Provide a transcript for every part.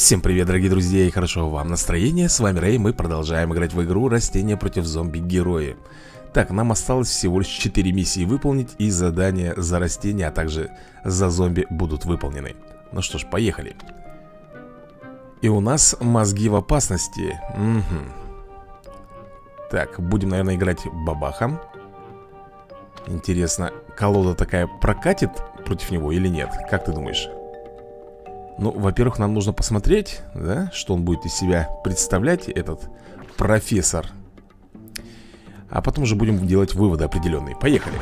Всем привет, дорогие друзья, и хорошо вам настроения. С вами Рэй, мы продолжаем играть в игру Растения против зомби-герои. Так, нам осталось всего лишь 4 миссии выполнить, и задания за растения, а также за зомби будут выполнены. Ну что ж, поехали. И у нас мозги в опасности. Угу. Так, будем, наверное, играть бабахом. Интересно, колода такая прокатит против него или нет? Как ты думаешь? Ну, во-первых, нам нужно посмотреть, да, что он будет из себя представлять, этот профессор. А потом уже будем делать выводы определенные. Поехали.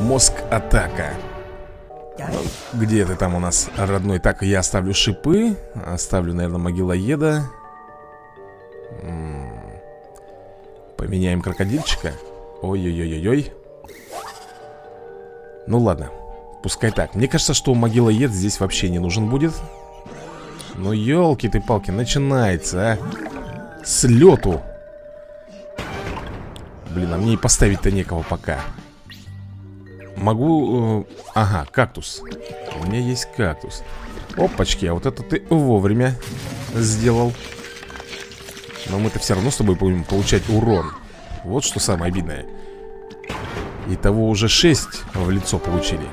Мозг-атака. Где ты там у нас, родной? Так, я оставлю шипы. Оставлю, наверное, могилоеда. М -м -м. Поменяем крокодильчика. Ой-ой-ой-ой-ой. Ну ладно. Пускай так. Мне кажется, что могилоед здесь вообще не нужен будет. Ну, елки ты палки, начинается, а. С лету. Блин, а мне и поставить-то некого пока. Могу... Э, ага, кактус. У меня есть кактус. Опачки, а вот это ты вовремя сделал. Но мы-то все равно с тобой будем получать урон. Вот что самое обидное. Итого уже 6 в лицо получили.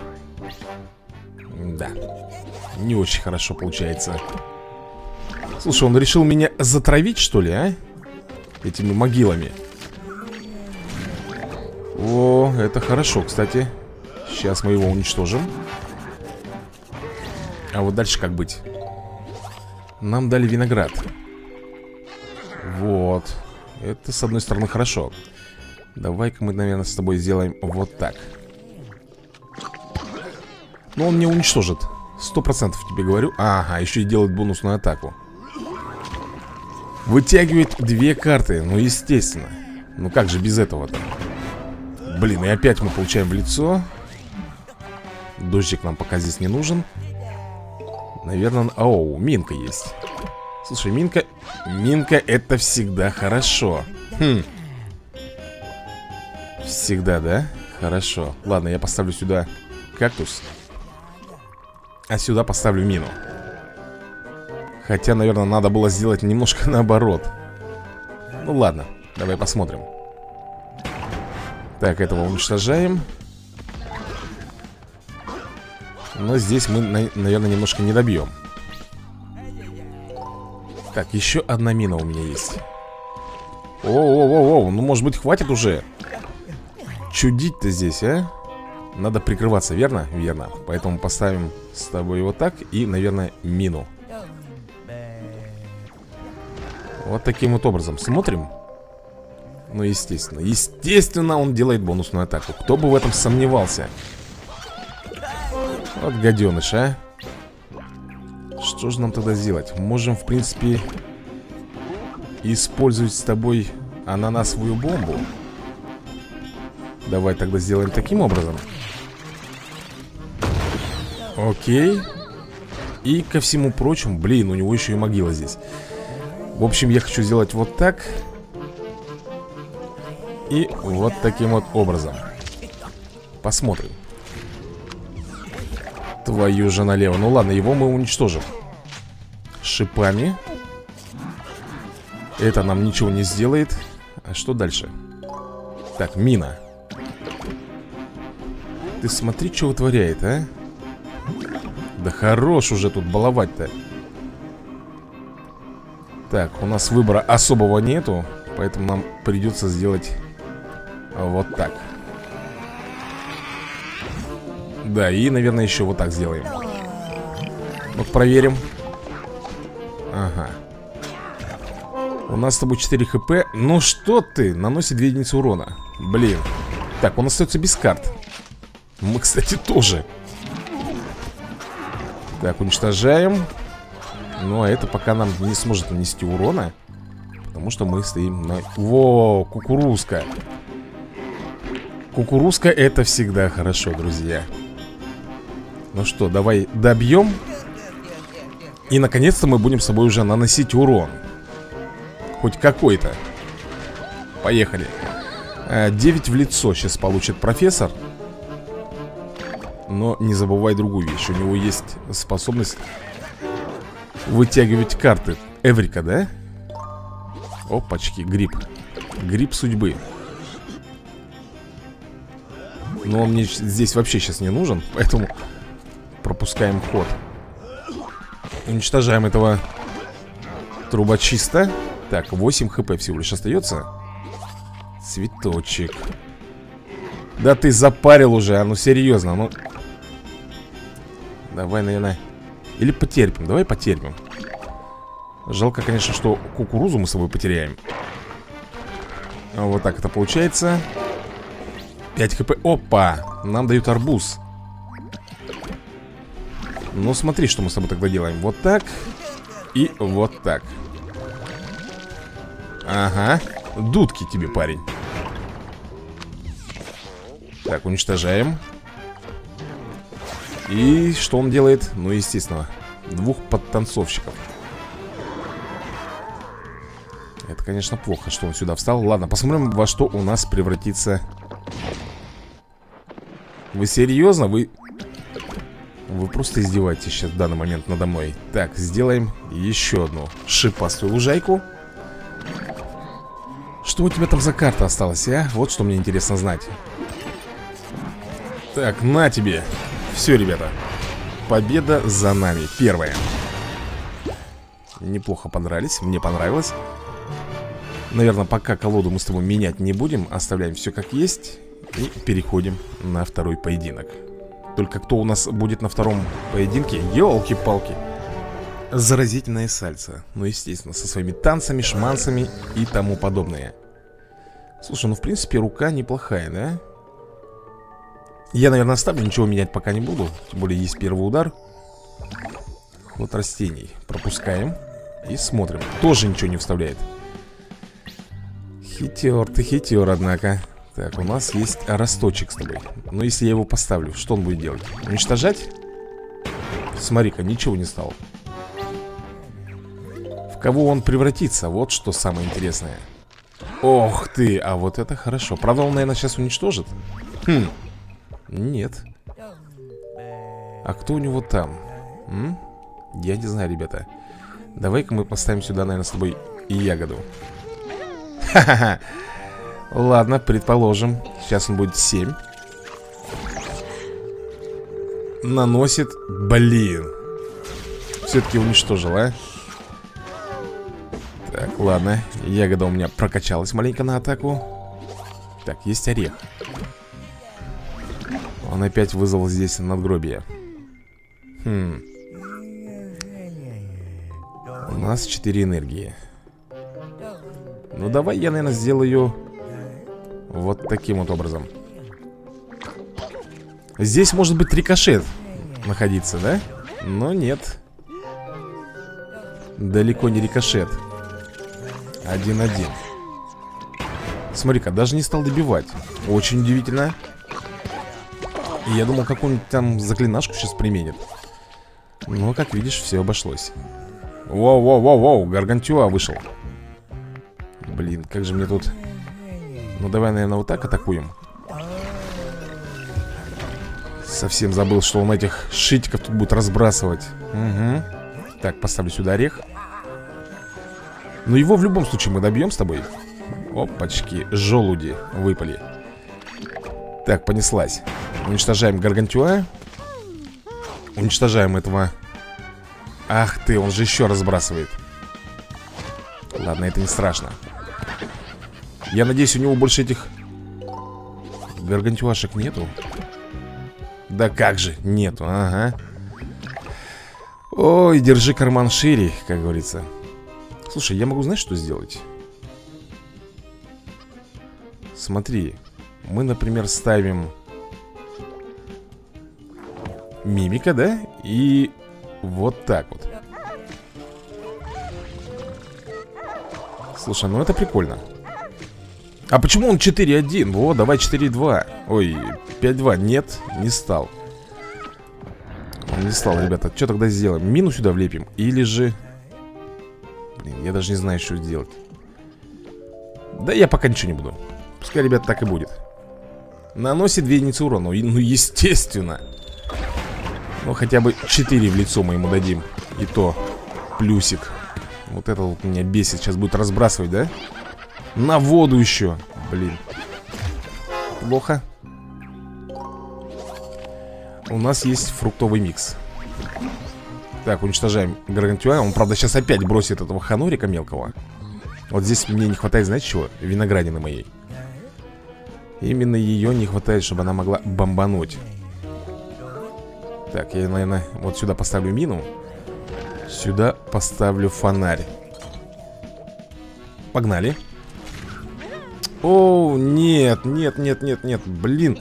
Да. Не очень хорошо получается. Слушай, он решил меня затравить, что ли, а? Этими могилами. О, это хорошо, кстати. Сейчас мы его уничтожим. А вот дальше как быть? Нам дали виноград. Вот. Это, с одной стороны, хорошо. Давай-ка мы, наверное, с тобой сделаем вот так но он не уничтожит. Сто процентов тебе говорю. Ага, еще и делает бонусную атаку. Вытягивает две карты. Ну, естественно. Ну, как же без этого-то? Блин, и опять мы получаем в лицо. Дождик нам пока здесь не нужен. Наверное, оу, минка есть. Слушай, минка Минка это всегда хорошо. Хм. Всегда, да? Хорошо. Ладно, я поставлю сюда кактус а сюда поставлю мину. Хотя, наверное, надо было сделать немножко наоборот. Ну ладно, давай посмотрим. Так, этого уничтожаем. Но здесь мы, наверное, немножко не добьем. Так, еще одна мина у меня есть. О-о-о-о, ну может быть хватит уже? Чудить-то здесь, а? Надо прикрываться, верно? Верно. Поэтому поставим с тобой вот так И, наверное, мину. Вот таким вот образом. Смотрим. Ну, естественно. Естественно, он делает бонусную атаку. Кто бы в этом сомневался? Вот гаденыш, а. Что же нам тогда сделать? Можем, в принципе Использовать с тобой ананасовую бомбу. Давай тогда сделаем таким образом Окей. И ко всему прочему, блин, у него еще и могила здесь. В общем, я хочу сделать вот так. И вот таким вот образом. Посмотрим. Твою же налево. Ну ладно, его мы уничтожим. Шипами. Это нам ничего не сделает. А что дальше? Так, мина. Ты смотри, что вытворяет, а да хорош уже тут баловать-то. Так, у нас выбора особого нету Поэтому нам придется сделать вот так. Да, и, наверное, еще вот так сделаем. Вот проверим. Ага. У нас с тобой 4 хп. Ну что ты, наносит 2 единицы урона. Блин. Так, он остается без карт. Мы, кстати, тоже так, уничтожаем. Ну, а это пока нам не сможет нанести урона Потому что мы стоим на... Во, кукурузка. Кукурузка это всегда хорошо, друзья. Ну что, давай добьем. И наконец-то мы будем с собой уже наносить урон. Хоть какой-то. Поехали. 9 а, в лицо сейчас получит профессор но не забывай другую вещь. У него есть способность вытягивать карты. Эврика, да? Опачки, гриб. Гриб судьбы. Но он мне здесь вообще сейчас не нужен Поэтому пропускаем ход. Уничтожаем этого трубочиста. Так, 8 хп всего лишь остается Цветочек. Да ты запарил уже, а ну серьезно Ну Давай, наверное. Или потерпим, давай потерпим. Жалко, конечно, что кукурузу мы с собой потеряем. Вот так это получается. 5 хп, опа! Нам дают арбуз. Ну смотри, что мы с тобой тогда делаем. Вот так И вот так. Ага. Дудки тебе, парень. Так, уничтожаем И что он делает? Ну, естественно Двух подтанцовщиков. Это, конечно, плохо, что он сюда встал. Ладно, посмотрим, во что у нас превратится. Вы серьезно? Вы... Вы просто издеваетесь сейчас в данный момент надо мной. Так, сделаем еще одну шипастую лужайку. Что у тебя там за карта осталась, а? Вот что мне интересно знать. Так, на тебе Все, ребята. Победа за нами, первая Неплохо понравились, мне понравилось. Наверное, пока колоду мы с тобой менять не будем Оставляем все как есть И переходим на второй поединок. Только кто у нас будет на втором поединке? Елки-палки Заразительное сальца Ну, естественно, со своими танцами, шмансами и тому подобное. Слушай, ну, в принципе, рука неплохая, да? Я, наверное, оставлю, ничего менять пока не буду. Тем более есть первый удар. Вот растений. Пропускаем И смотрим. Тоже ничего не вставляет. Хитер, ты хитер, однако. Так, у нас есть росточек с тобой. Но если я его поставлю, что он будет делать? Уничтожать? Смотри-ка, ничего не стал В кого он превратится? Вот что самое интересное. Ох ты, а вот это хорошо. Правда, он, наверное, сейчас уничтожит? Хм, нет. А кто у него там? М? Я не знаю, ребята. Давай-ка мы поставим сюда, наверное, с тобой ягоду. Ха-ха-ха. Ладно, предположим Сейчас он будет 7 Наносит Блин. Все-таки уничтожил, а? Так, ладно. Ягода у меня прокачалась маленько на атаку. Так, есть орех Он опять вызвал здесь надгробие. Хм. У нас 4 энергии. Ну давай я, наверное, сделаю Вот таким вот образом. Здесь может быть рикошет Находиться, да? Но нет. Далеко не рикошет. Один-один. Смотри-ка, даже не стал добивать. Очень удивительно я думал, какую-нибудь там заклинашку сейчас применит Но, как видишь, все обошлось Воу-воу-воу-воу, Гаргантюа вышел Блин, как же мне тут... Ну, давай, наверное, вот так атакуем. Совсем забыл, что он этих шитиков тут будет разбрасывать. Угу. Так, поставлю сюда орех. Но его в любом случае мы добьем с тобой. Опачки, желуди выпали. Так, понеслась. Уничтожаем гаргантюа. Уничтожаем этого... Ах ты, он же еще разбрасывает. Ладно, это не страшно. Я надеюсь, у него больше этих гаргантюашек нету. Да как же, нету, ага. Ой, держи карман шире, как говорится. Слушай, я могу, знаешь, что сделать? Смотри, мы, например, ставим мимика, да? И вот так вот. Слушай, ну это прикольно. А почему он 4-1? Во, давай 4-2 Ой, 5-2 Нет, не стал не стал, ребята Что тогда сделаем? Мину сюда влепим? Или же... Блин, я даже не знаю, что сделать Да я пока ничего не буду Пускай, ребят, так и будет Наносит 2 единицы урона. Ну, естественно. Ну, хотя бы 4 в лицо мы ему дадим. И то плюсик. Вот это вот меня бесит. Сейчас будет разбрасывать, да? На воду еще. Блин. Плохо. У нас есть фруктовый микс. Так, уничтожаем Гаргантюа. Он, правда, сейчас опять бросит этого ханорика мелкого. Вот здесь мне не хватает, знаете чего? Виноградины моей Именно ее не хватает, чтобы она могла бомбануть. Так, я, наверное, вот сюда поставлю мину. Сюда поставлю фонарь. Погнали. О, нет, нет, нет, нет, нет Блин.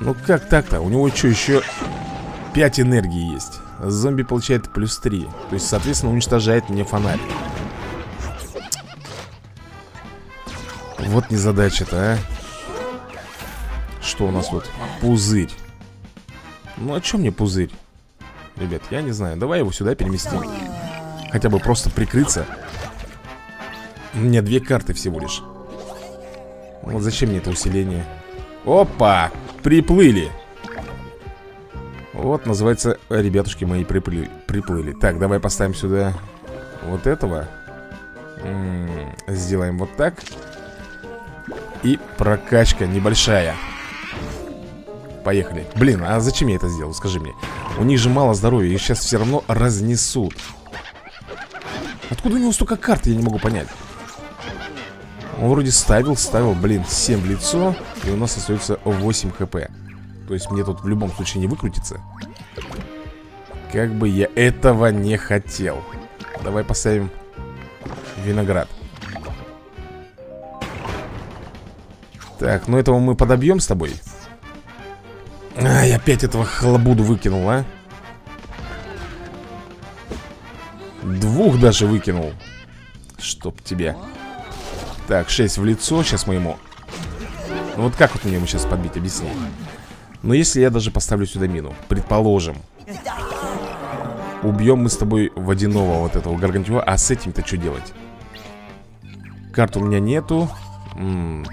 Ну как так-то? У него что, еще 5 энергии есть. Зомби получает плюс 3 То есть, соответственно, уничтожает мне фонарь. Вот незадача-то, а Что у нас тут? Пузырь Ну, а что мне пузырь? Ребят, я не знаю Давай его сюда переместим Хотя бы просто прикрыться У меня две карты всего лишь Вот зачем мне это усиление? Опа! Приплыли Вот, называется, ребятушки мои приплыли, приплыли Так, давай поставим сюда вот этого М -м, Сделаем вот так И прокачка небольшая Поехали. Блин, а зачем я это сделал, скажи мне? У них же мало здоровья, их сейчас все равно разнесут. Откуда у него столько карт, я не могу понять. Он вроде ставил, ставил, блин, 7 в лицо И у нас остается 8 хп. То есть мне тут в любом случае не выкрутиться. Как бы я этого не хотел. Давай поставим виноград. Так, ну этого мы подобьем с тобой Ай, опять этого хлобуду выкинул, а? Двух даже выкинул Чтоб тебе. Так, 6 в лицо Сейчас мы ему Ну вот как вот мне ему сейчас подбить, объясни. Но если я даже поставлю сюда мину Предположим. Убьем мы с тобой водяного вот этого гаргантюа А с этим-то что делать? Карт у меня нету. М -м.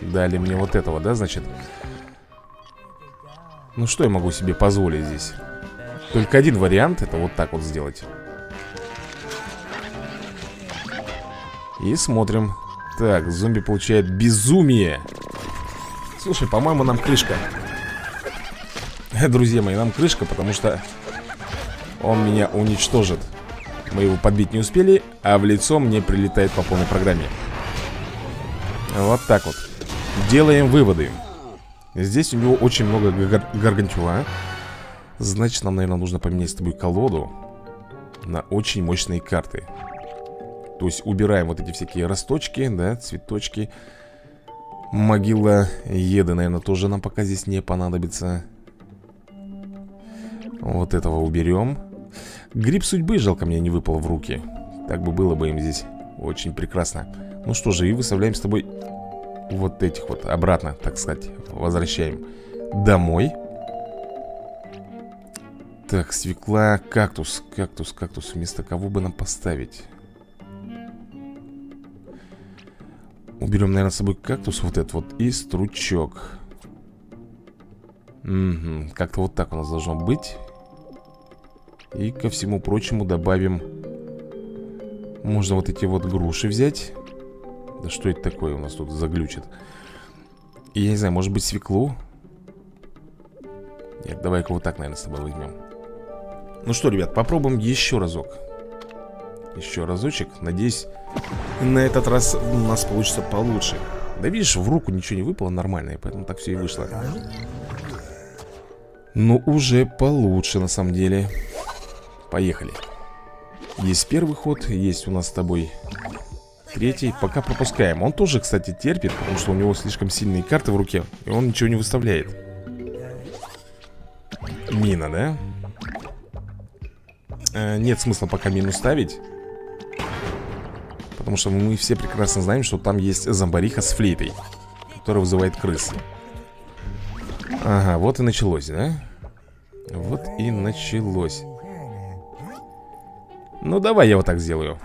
Дали мне вот этого, да, значит ну что я могу себе позволить здесь? Только один вариант Это вот так вот сделать. И смотрим. Так, зомби получает безумие. Слушай, по-моему, нам крышка. Друзья мои, нам крышка, потому что Он меня уничтожит. Мы его подбить не успели А в лицо мне прилетает по полной программе. Вот так вот. Делаем выводы Здесь у него очень много гар гаргантюа Значит, нам, наверное, нужно поменять с тобой колоду На очень мощные карты. То есть убираем вот эти всякие росточки, да, цветочки. Могила еды, наверное, тоже нам пока здесь не понадобится. Вот этого уберем. Гриб судьбы, жалко, мне не выпал в руки. Так бы было бы им здесь очень прекрасно. Ну что же, и выставляем с тобой вот этих вот обратно, так сказать, возвращаем домой. Так, свекла, кактус, кактус, кактус. Вместо кого бы нам поставить? Уберем, наверное, с собой кактус вот этот вот и стручок. Угу, как-то вот так у нас должно быть. И ко всему прочему добавим... Можно вот эти вот груши взять. Да что это такое у нас тут заглючит? Я не знаю, может быть свеклу? Нет, давай-ка вот так, наверное, с тобой возьмем. Ну что, ребят, попробуем еще разок. Еще разочек. Надеюсь, на этот раз у нас получится получше. Да видишь, в руку ничего не выпало нормальное Поэтому так все и вышло. Ну, уже получше, на самом деле. Поехали. Есть первый ход, есть у нас с тобой Третий пока пропускаем. Он тоже, кстати, терпит, потому что у него слишком сильные карты в руке И он ничего не выставляет. Мина, да? Э, нет смысла пока мину ставить Потому что мы все прекрасно знаем, что там есть зомбариха с флейтой Которая вызывает крыс Ага, вот и началось, да? Вот и началось. Ну давай я вот так сделаю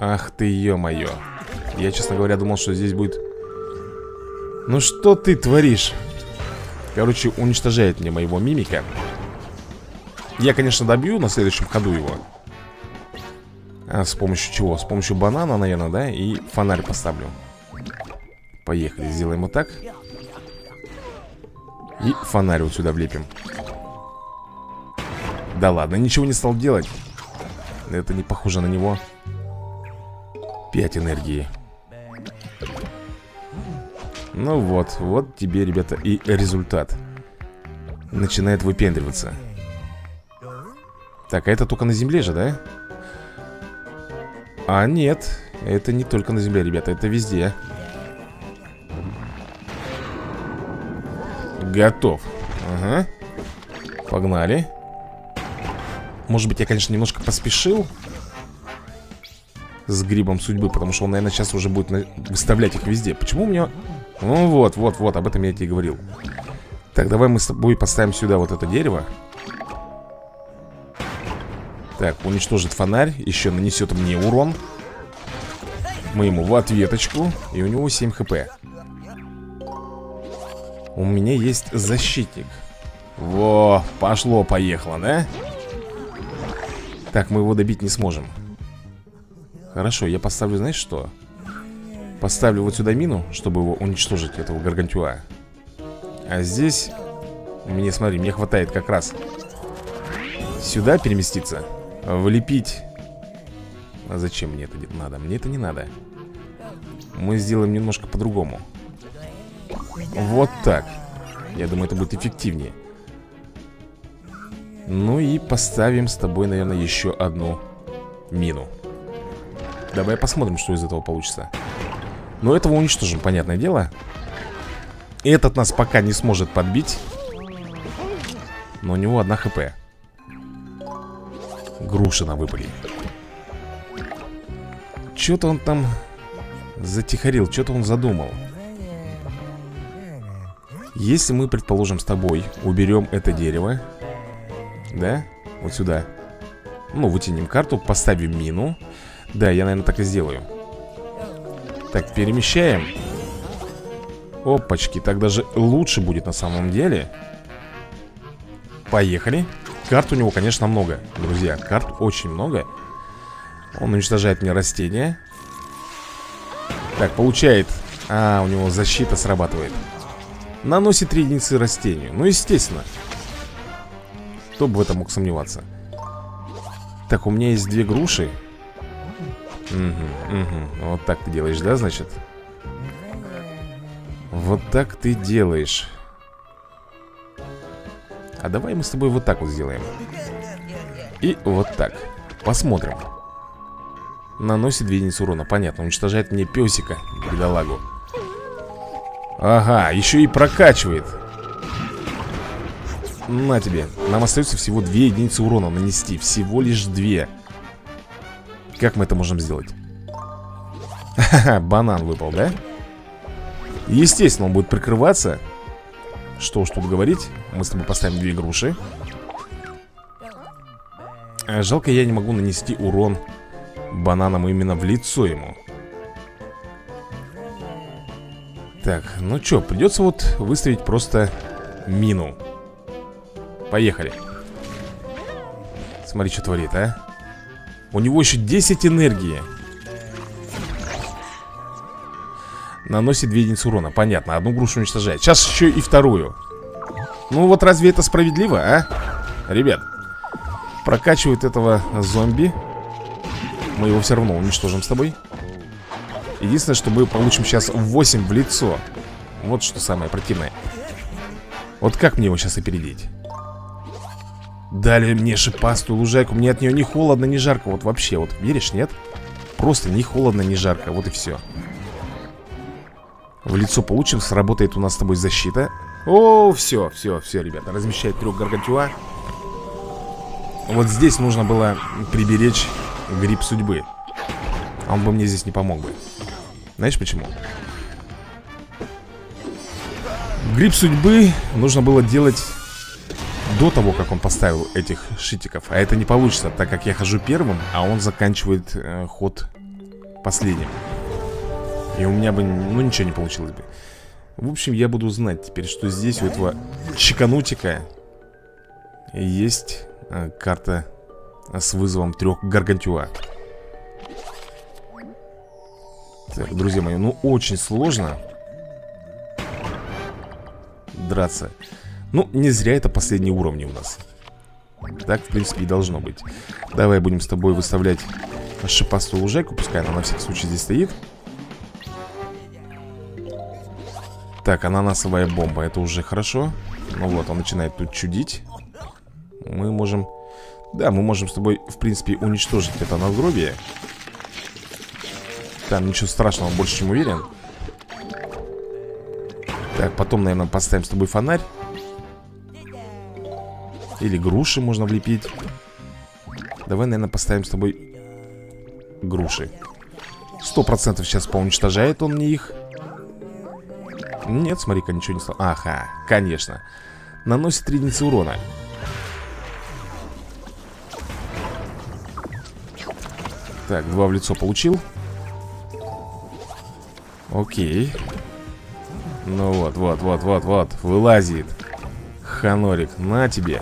Ах ты, ё-моё. Я, честно говоря, думал, что здесь будет Ну что ты творишь? Короче, уничтожает мне моего мимика. Я, конечно, добью на следующем ходу его. А с помощью чего? С помощью банана, наверное, да? И фонарь поставлю. Поехали, сделаем вот так. И фонарь вот сюда влепим. Да ладно, ничего не стал делать. Это не похоже на него 5 энергии. Ну вот, вот тебе, ребята, и результат. Начинает выпендриваться. Так, а это только на земле же, да? А, нет Это не только на земле, ребята, это везде. Готов. Ага. Погнали. Может быть, я, конечно, немножко поспешил С грибом судьбы Потому что он, наверное, сейчас уже будет выставлять их везде. Почему у меня... Ну вот, вот, вот, об этом я тебе и говорил. Так, давай мы с тобой поставим сюда вот это дерево. Так, уничтожит фонарь Еще нанесет мне урон. Мы ему в ответочку И у него 7 хп. У меня есть защитник. Во, пошло-поехало, да? Так, мы его добить не сможем Хорошо, я поставлю, знаешь что? Поставлю вот сюда мину, чтобы его уничтожить, этого гаргантюа. А здесь Мне, смотри, мне хватает как раз Сюда переместиться Влепить. А зачем мне это надо? Мне это не надо. Мы сделаем немножко по-другому. Вот так. Я думаю, это будет эффективнее. Ну и поставим с тобой, наверное, еще одну мину Давай посмотрим, что из этого получится. Но этого уничтожим, понятное дело. Этот нас пока не сможет подбить. Но у него одна хп. Груши на выпали Что-то он там затихарил, что-то он задумал. Если мы, предположим, с тобой уберем это дерево Да, вот сюда Ну, вытянем карту, поставим мину Да, я, наверное, так и сделаю. Так, перемещаем. Опачки, так даже лучше будет на самом деле. Поехали. Карт у него, конечно, много, друзья. Карт очень много. Он уничтожает мне растения. Так, получает. А, у него защита срабатывает. Наносит 3 единицы растению. Ну, естественно. Кто бы в этом мог сомневаться? Так, у меня есть две груши Угу, угу Вот так ты делаешь, да, значит? Вот так ты делаешь. А давай мы с тобой вот так вот сделаем. И вот так. Посмотрим. Наносит 2 единицы урона, понятно Уничтожает мне песика, бедолагу. Ага, еще и прокачивает. На тебе. Нам остается всего 2 единицы урона нанести. Всего лишь 2 Как мы это можем сделать? Банан выпал, да? Естественно, он будет прикрываться. Что уж тут говорить Мы с тобой поставим две груши. Э, Жалко, я не могу нанести урон бананом именно в лицо ему. Так, ну что, придется вот выставить просто мину. Поехали. Смотри, что творит, а У него еще 10 энергии. Наносит 2 единицы урона, понятно, одну грушу уничтожает. Сейчас еще и вторую. Ну вот разве это справедливо, а? Ребят Прокачивают этого зомби. Мы его все равно уничтожим с тобой. Единственное, что мы получим сейчас 8 в лицо. Вот что самое противное. Вот как мне его сейчас опередить? Дали мне шипастую лужайку. Мне от нее ни холодно, ни жарко. Вот вообще, вот веришь, нет? Просто ни холодно, ни жарко. Вот и все в лицо получим, сработает у нас с тобой защита. О, все, все, все, ребята Размещает трех гаргантюа. Вот здесь нужно было приберечь гриб судьбы. Он бы мне здесь не помог бы. Знаешь почему? Гриб судьбы нужно было делать до того, как он поставил этих шитиков А это не получится, так как я хожу первым, а он заканчивает э, ход последним и у меня бы, ну, ничего не получилось бы В общем, я буду знать теперь, что здесь у этого чеканутика Есть э, карта с вызовом трех гаргантюа. Так, друзья мои, ну очень сложно драться. Ну, не зря это последние уровни у нас. Так, в принципе, и должно быть. Давай будем с тобой выставлять шипастую лужайку. Пускай она на всякий случай здесь стоит. Так, ананасовая бомба, это уже хорошо. Ну вот, он начинает тут чудить. Мы можем... Да, мы можем с тобой, в принципе, уничтожить это надгробие. Там ничего страшного, больше чем уверен. Так, потом, наверное, поставим с тобой фонарь. Или груши можно влепить. Давай, наверное, поставим с тобой груши. Сто процентов сейчас поуничтожает он мне их. Нет, смотри-ка, ничего не стало. Ага, конечно. Наносит 3 единицы урона. Так, два в лицо получил. Окей. Ну вот, вот, вот, вот, вот. Вылазит. Ханорик, на тебе.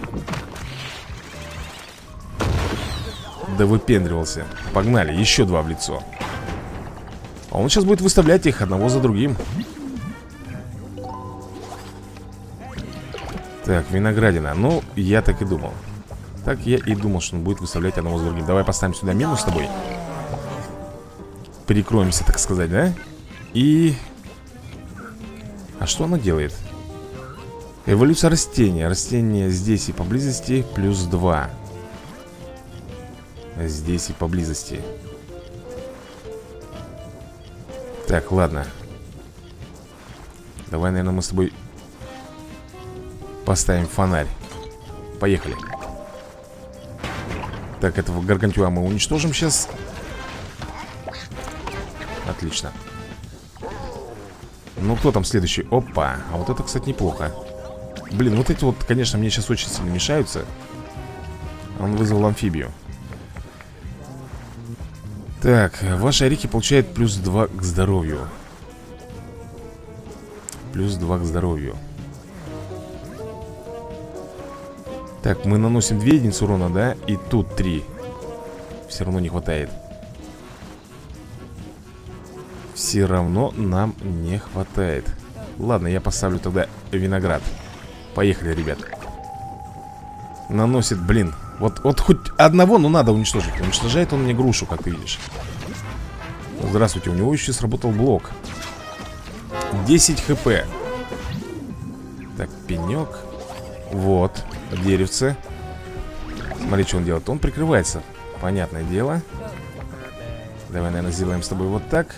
Да выпендривался. Погнали, еще два в лицо. А он сейчас будет выставлять их одного за другим. Так, виноградина. Ну, я так и думал. Так я и думал, что он будет выставлять одного за другим. Давай поставим сюда минус с тобой. Перекроемся, так сказать, да? И... А что она делает? Эволюция растения. Растение здесь и поблизости плюс 2. Здесь и поблизости. Так, ладно. Давай, наверное, мы с тобой Поставим фонарь Поехали Так, этого гаргантюа мы уничтожим сейчас Отлично Ну, кто там следующий? Опа, а вот это, кстати, неплохо Блин, вот эти вот, конечно, мне сейчас очень сильно мешаются. Он вызвал амфибию. Так, ваши орехи получают плюс 2 к здоровью. Плюс 2 к здоровью. Так, мы наносим 2 единицы урона, да? И тут 3 Все равно не хватает. Все равно нам не хватает. Ладно, я поставлю тогда виноград Поехали, ребят. Наносит, блин. Вот, вот хоть одного, но надо уничтожить. Уничтожает он мне грушу, как ты видишь. Здравствуйте, у него еще сработал блок. 10 хп. Так, пенек. Вот Деревце. Смотри, что он делает. Он прикрывается. Понятное дело. Давай, наверное, сделаем с тобой вот так.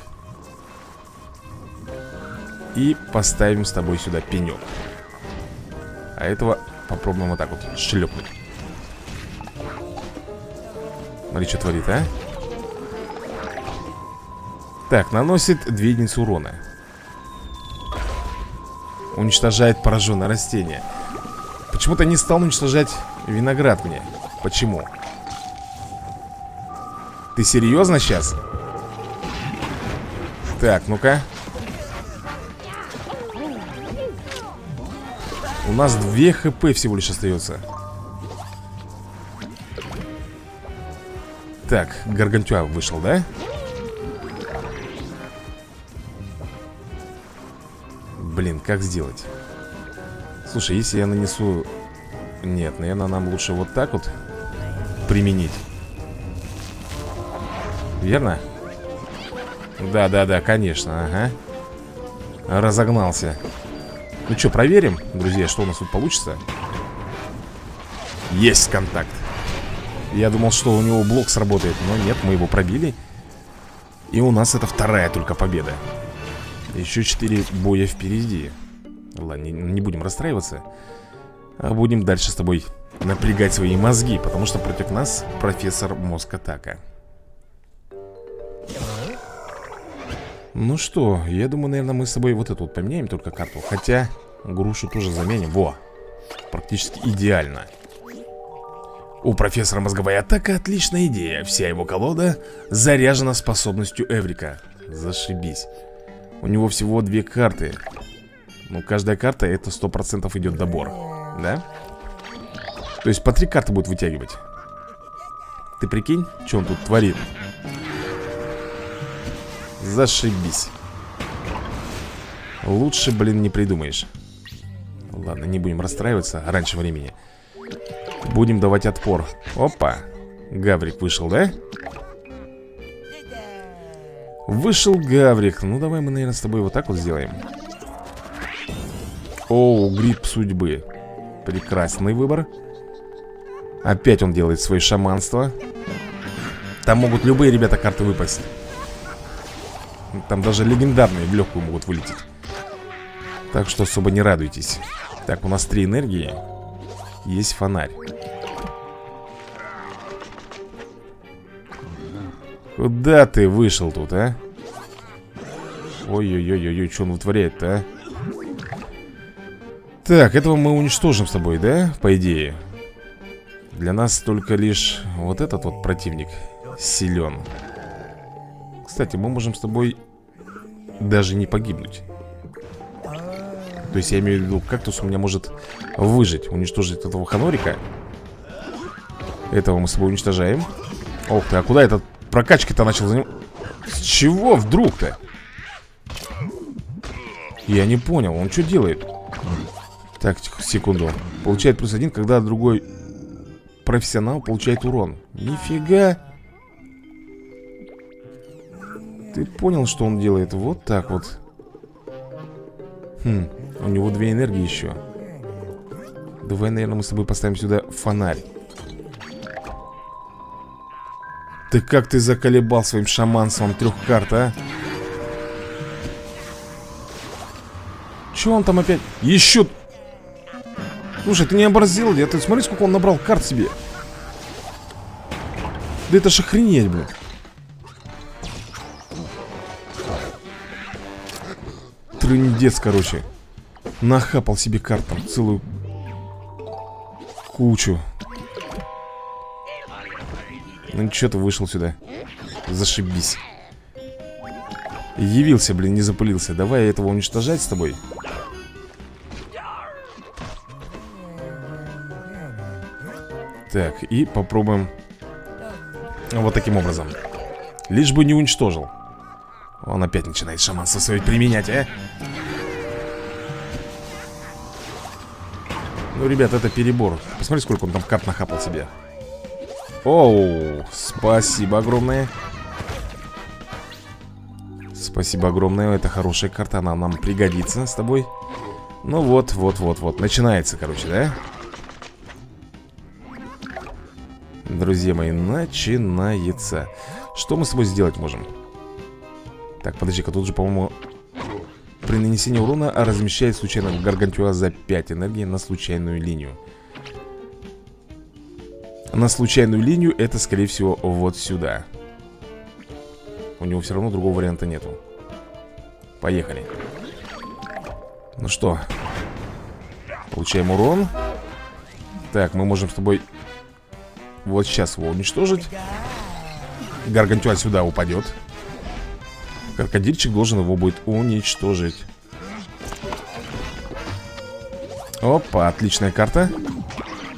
И поставим с тобой сюда пенек А этого попробуем вот так вот шлепнуть. Смотри, что творит, а? Так, наносит 2 единицы урона. Уничтожает пораженное растение. Почему-то не стал уничтожать виноград мне. Почему? Ты серьезно сейчас? Так, ну-ка У нас 2 хп всего лишь остается Так, Гаргантюа вышел, да? Блин, как сделать? Слушай, если я нанесу... Нет, наверное, нам лучше вот так вот применить. Верно? Да, да, да, конечно, ага. Разогнался. Ну что, проверим, друзья, что у нас тут получится? Есть контакт. Я думал, что у него блок сработает, но нет, мы его пробили. И у нас это вторая только победа. Еще четыре боя впереди. Ладно, не будем расстраиваться А будем дальше с тобой напрягать свои мозги Потому что против нас профессор мозг атака Ну что, я думаю, наверное, мы с тобой вот эту вот поменяем только карту. Хотя грушу тоже заменим. Во, практически идеально. У профессора мозговая атака отличная идея. Вся его колода заряжена способностью Эврика. Зашибись. У него всего две карты. Ну, каждая карта это сто процентов идет добор. Да? То есть по три карты будет вытягивать. Ты прикинь, что он тут творит Зашибись. Лучше, блин, не придумаешь. Ладно, не будем расстраиваться раньше времени. Будем давать отпор. Опа. Гаврик вышел, да? Вышел Гаврик. Ну давай мы, наверное, с тобой вот так вот сделаем. Оу, гриб судьбы. Прекрасный выбор. Опять он делает свое шаманство. Там могут любые ребята карты выпасть Там даже легендарные в легкую могут вылететь Так что особо не радуйтесь Так, у нас три энергии Есть фонарь Куда ты вышел тут, а? Ой-ой-ой-ой, что он вытворяет-то, а? Так, этого мы уничтожим с тобой, да? По идее Для нас только лишь вот этот вот противник силен Кстати, мы можем с тобой даже не погибнуть То есть я имею в виду, кактус у меня может выжить Уничтожить этого ханорика Этого мы с тобой уничтожаем Ох ты, а куда этот прокачкой-то начал заниматься? С чего вдруг-то? Я не понял, он что делает? Так, секунду Получает плюс один, когда другой профессионал получает урон Нифига Ты понял, что он делает? Вот так вот Хм, у него две энергии еще Давай, наверное, мы с тобой поставим сюда фонарь Ты как ты заколебал своим шаманством трех карт, а? Че он там опять? Еще Слушай, ты не оборзел, я ты смотри, сколько он набрал карт себе. Да это ж охренеть, блин. Трындец, короче. Нахапал себе карт там целую кучу. Ну что ты вышел сюда? Зашибись. Явился, блин, не запылился. Давай этого уничтожать с тобой. Так, и попробуем Вот таким образом Лишь бы не уничтожил Он опять начинает шаманство свое применять, а? Ну, ребят, это перебор. Посмотри, сколько он там карт нахапал себе. Оу, спасибо огромное. Спасибо огромное, это хорошая карта Она нам пригодится с тобой. Ну вот, вот, вот, вот Начинается, короче, да? Друзья мои, начинается. Что мы с тобой сделать можем? Так, подожди-ка, тут же, по-моему При нанесении урона размещает случайно гаргантюа за 5 энергии на случайную линию. На случайную линию это, скорее всего, вот сюда. У него все равно другого варианта нету. Поехали. Ну что? Получаем урон. Так, мы можем с тобой вот сейчас его уничтожить. Гаргантюа сюда упадет Крокодильчик должен его будет уничтожить. Опа, отличная карта.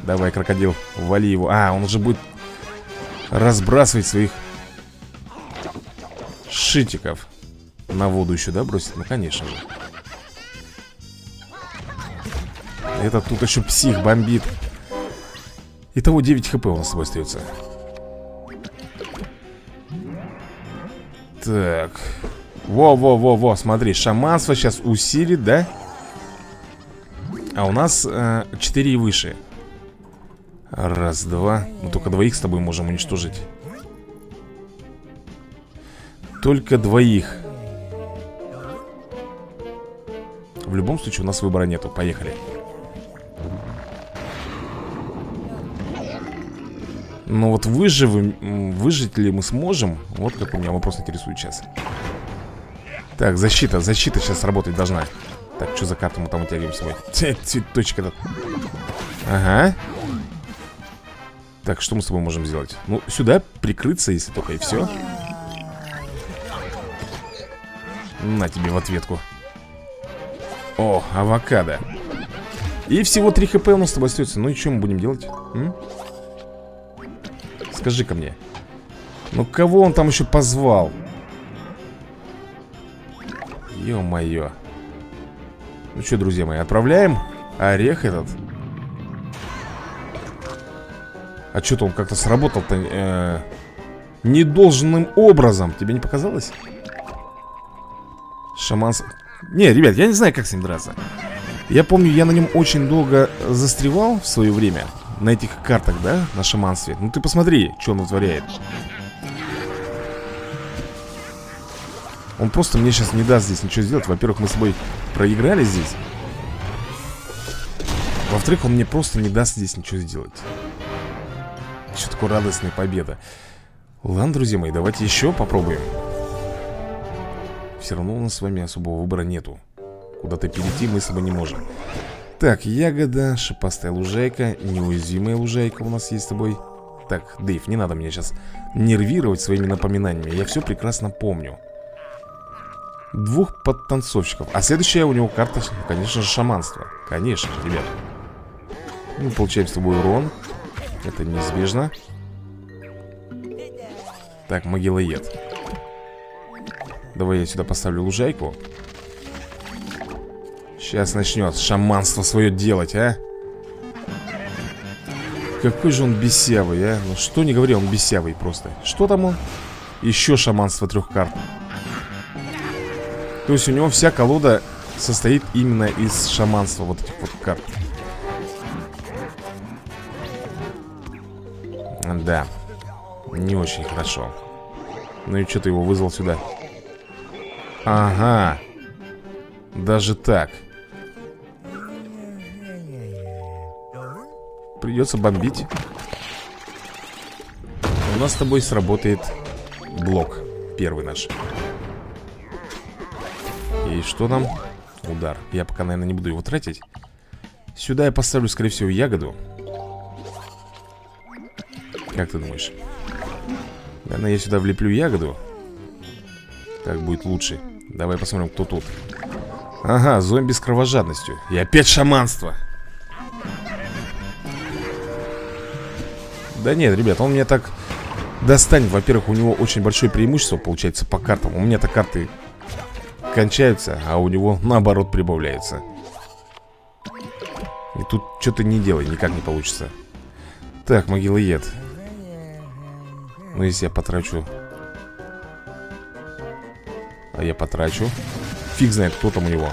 Давай, крокодил, вали его. А, он уже будет разбрасывать своих шитиков. На воду еще, да, бросить? Ну, конечно же. Этот тут еще псих бомбит. Итого 9 хп у нас с собой остается Так. Во-во-во-во, смотри, шаманство сейчас усилит, да? А у нас э, 4 и выше. Раз, два. Мы только двоих с тобой можем уничтожить. Только двоих. В любом случае у нас выбора нету. Поехали Но вот выживем, выжить ли мы сможем? Вот как у меня вопрос интересует сейчас. Так, защита, защита сейчас работать должна. Так, что за карту мы там утягиваем с собой? Цветочек этот. Ага. Так, что мы с тобой можем сделать? Ну, сюда прикрыться, если только, и все. На тебе в ответку. О, авокадо. И всего 3 хп у нас с тобой остается Ну и что мы будем делать? Скажи-ка мне Ну кого он там еще позвал? Ё-моё. Ну что, друзья мои, отправляем орех этот? А что-то он как-то сработал-то э, Недолженным образом. Тебе не показалось? Шаманс... Не, ребят, я не знаю, как с ним драться. Я помню, я на нем очень долго застревал в свое время На этих картах, да, на шаманстве? Ну ты посмотри, что он вытворяет. Он просто мне сейчас не даст здесь ничего сделать. Во-первых, мы с тобой проиграли здесь. Во-вторых, он мне просто не даст здесь ничего сделать. Что такое радостная победа. Ладно, друзья мои, давайте еще попробуем. Все равно у нас с вами особого выбора нету. Куда-то перейти мы с тобой не можем Так, ягода, шипастая лужайка Неуязвимая лужайка у нас есть с тобой. Так, Дэйв, не надо меня сейчас нервировать своими напоминаниями Я все прекрасно помню. Двух подтанцовщиков. А следующая у него карта, конечно же, шаманство. Конечно, ребят. Мы получаем с тобой урон. Это неизбежно. Так, могилоед Давай я сюда поставлю лужайку Сейчас начнет шаманство свое делать, а? Какой же он бесявый, а? Ну что не говори, он бесявый просто. Что там он? Еще шаманство трех карт. То есть у него вся колода состоит именно из шаманства Вот этих вот карт. Да не очень хорошо. Ну и что ты его вызвал сюда? Ага. Даже так Придется бомбить. У нас с тобой сработает блок Первый наш. И что нам? Удар. Я пока, наверное, не буду его тратить. Сюда я поставлю, скорее всего, ягоду. Как ты думаешь? Наверное, я сюда влеплю ягоду. Так будет лучше. Давай посмотрим, кто тут. Ага, зомби с кровожадностью. И опять шаманство Да нет, ребят, он мне так достанет. Во-первых, у него очень большое преимущество получается по картам. У меня-то карты кончаются, а у него наоборот прибавляется. И тут что-то не делай, никак не получится. Так, могилоед ну, если я потрачу. А я потрачу. Фиг знает, кто там у него.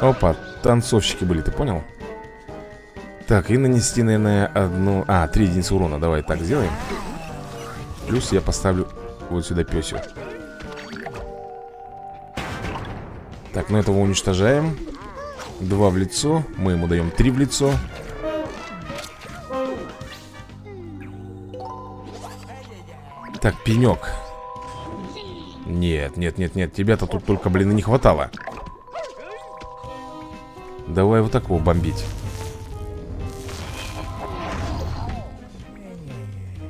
Опа, танцовщики были, ты понял? Так, и нанести, наверное, одну... А, три единицы урона, давай так сделаем. Плюс я поставлю вот сюда песю Так, ну этого уничтожаем. Два в лицо. Мы ему даем три в лицо. Так, пенек Нет, нет, нет, нет Тебя-то тут только, блин, и не хватало. Давай вот такого бомбить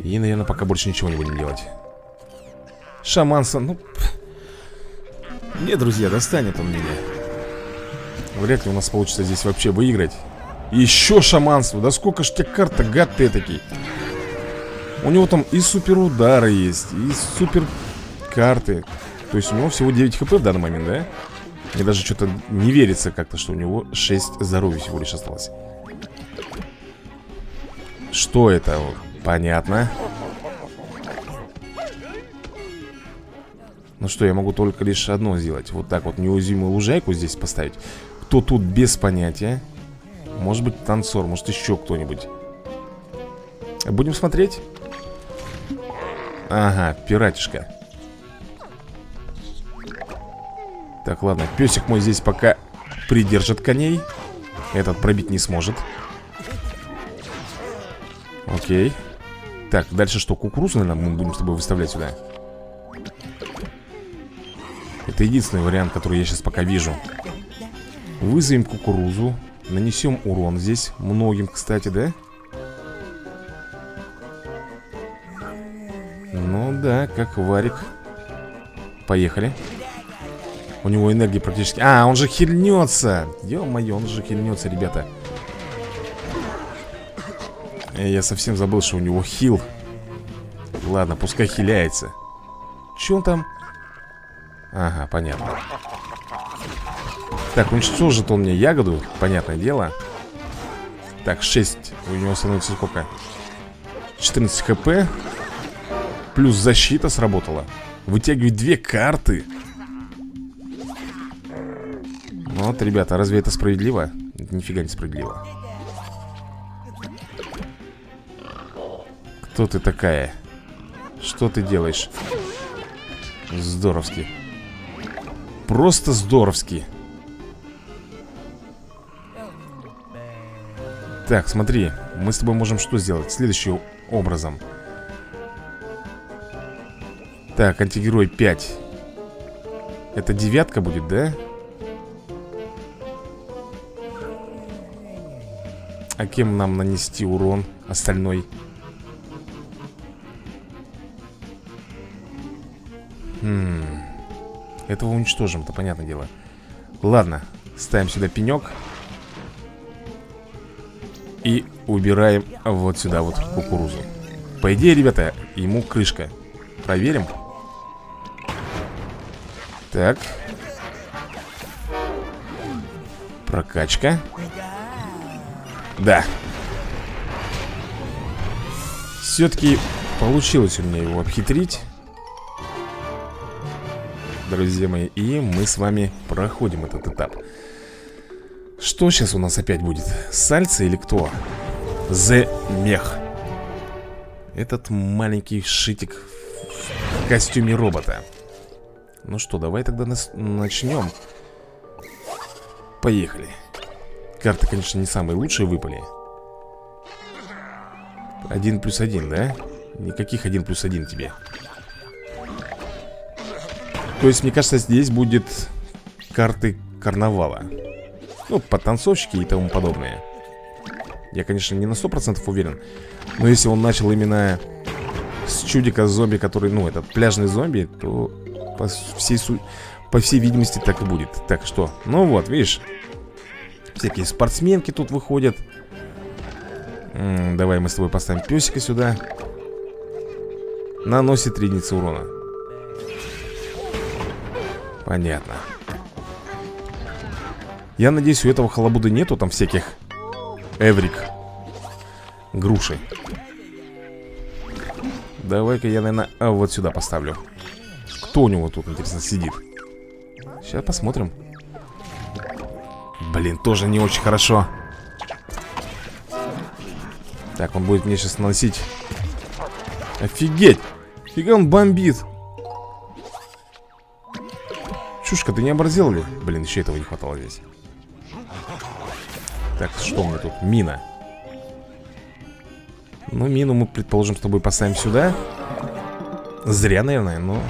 И, наверное, пока больше ничего не будем делать Шаманса, ну... Нет, друзья, достанет он меня Вряд ли у нас получится здесь вообще выиграть Еще шаманство Да сколько ж тебе карта, гад ты такой у него там и супер удары есть, и супер карты. То есть у него всего 9 хп в данный момент, да? Мне даже что-то не верится как-то, что у него 6 здоровья всего лишь осталось. Что это? Понятно. Ну что, я могу только лишь одно сделать. Вот так вот неуязвимую лужайку здесь поставить. Кто тут без понятия? Может быть танцор, может еще кто-нибудь. Будем смотреть. Ага, пиратишка Так, ладно, песик мой здесь пока придержит коней Этот пробить не сможет Окей Так, дальше что, кукурузу, наверное, мы будем с тобой выставлять сюда Это единственный вариант, который я сейчас пока вижу Вызовем кукурузу Нанесем урон здесь Многим, кстати, да? Ну да, как варик Поехали У него энергии практически... А, он же хильнется! Ё-моё, он же хильнется, ребята. Я совсем забыл, что у него хил. Ладно, пускай хиляется. Че он там? Ага, понятно. Так, уничтожит он мне ягоду, понятное дело. Так, 6. У него становится сколько? 14 хп. Плюс защита сработала. Вытягивает две карты. Вот, ребята, разве это справедливо? Нифига не справедливо. Кто ты такая? Что ты делаешь? Здоровски. Просто здоровски. Так, смотри, мы с тобой можем что сделать? Следующим образом. Так, антигерой 5. Это девятка будет, да? А кем нам нанести урон остальной? Этого уничтожим, это понятное дело. Ладно, ставим сюда пенек. И убираем вот сюда вот кукурузу. По идее, ребята, ему крышка. Проверим. Так. Прокачка. Да. Все-таки получилось у меня его обхитрить Друзья мои И мы с вами проходим этот этап. Что сейчас у нас опять будет? Сальца или кто? The Мех. Этот маленький шитик в костюме робота. Ну что, давай тогда нас начнем. Поехали. Карты, конечно, не самые лучшие выпали. Один плюс один, да? Никаких один плюс один тебе То есть, мне кажется, здесь будет карты карнавала. Ну, подтанцовщики и тому подобное. Я, конечно, не на 100% уверен Но если он начал именно с чудика зомби, который, ну, этот пляжный зомби То по всей, су... по всей видимости так и будет. Так что, ну вот, видишь Всякие спортсменки тут выходят. М -м, Давай мы с тобой поставим песика сюда. Наносит 3 единицы урона Понятно. Я надеюсь, у этого халабуды нету там всяких Эврик Груши. Давай-ка я, наверное, а, вот сюда поставлю. Кто у него тут, интересно, сидит? Сейчас посмотрим. Блин, тоже не очень хорошо. Так, он будет мне сейчас наносить. Офигеть! Фига он бомбит Чушка, ты не оборзел ли? Блин, еще этого не хватало здесь так, что у меня тут? Мина. Ну, мину мы, предположим, с тобой поставим сюда. Зря, наверное, но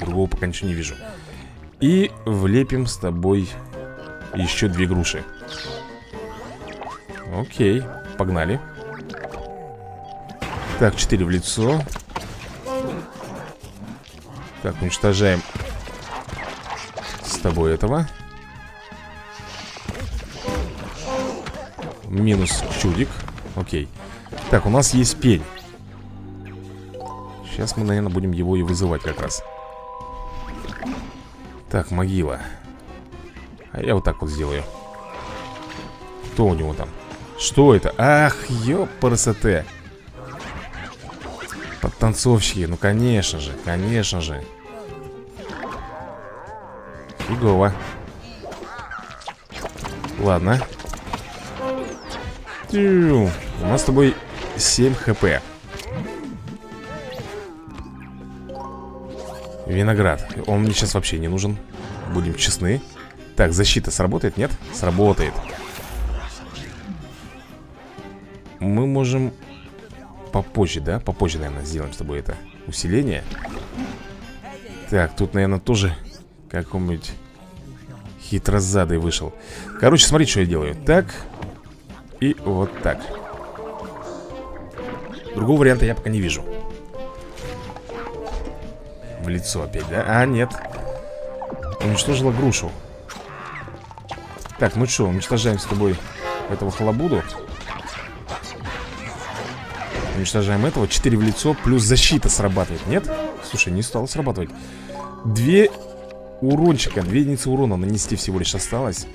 Другого пока ничего не вижу. И влепим с тобой еще две груши. Окей, погнали. Так, 4 в лицо. Так, уничтожаем тобой этого. Минус чудик. Окей. Так, у нас есть пень. Сейчас мы, наверное, будем его и вызывать как раз. Так, могила. А я вот так вот сделаю. Кто у него там? Что это? Ах, ёпарасоте. Подтанцовщики, ну конечно же, конечно же Фигово. Ладно. У нас с тобой 7 хп. Виноград. Он мне сейчас вообще не нужен. Будем честны. Так, защита сработает, нет? Сработает. Мы можем Попозже, да? Попозже, наверное, сделаем с тобой это Усиление. Так, тут, наверное, тоже Какой-нибудь Хитрозадый вышел. Короче, смотри, что я делаю. Так, и вот так. Другого варианта я пока не вижу. В лицо опять, да? А, нет. Уничтожила грушу. Так, ну что, уничтожаем с тобой этого халабуду. Уничтожаем этого. 4 в лицо, плюс защита срабатывает. Нет? Слушай, не стало срабатывать. Две урончика, две единицы урона нанести всего лишь осталось.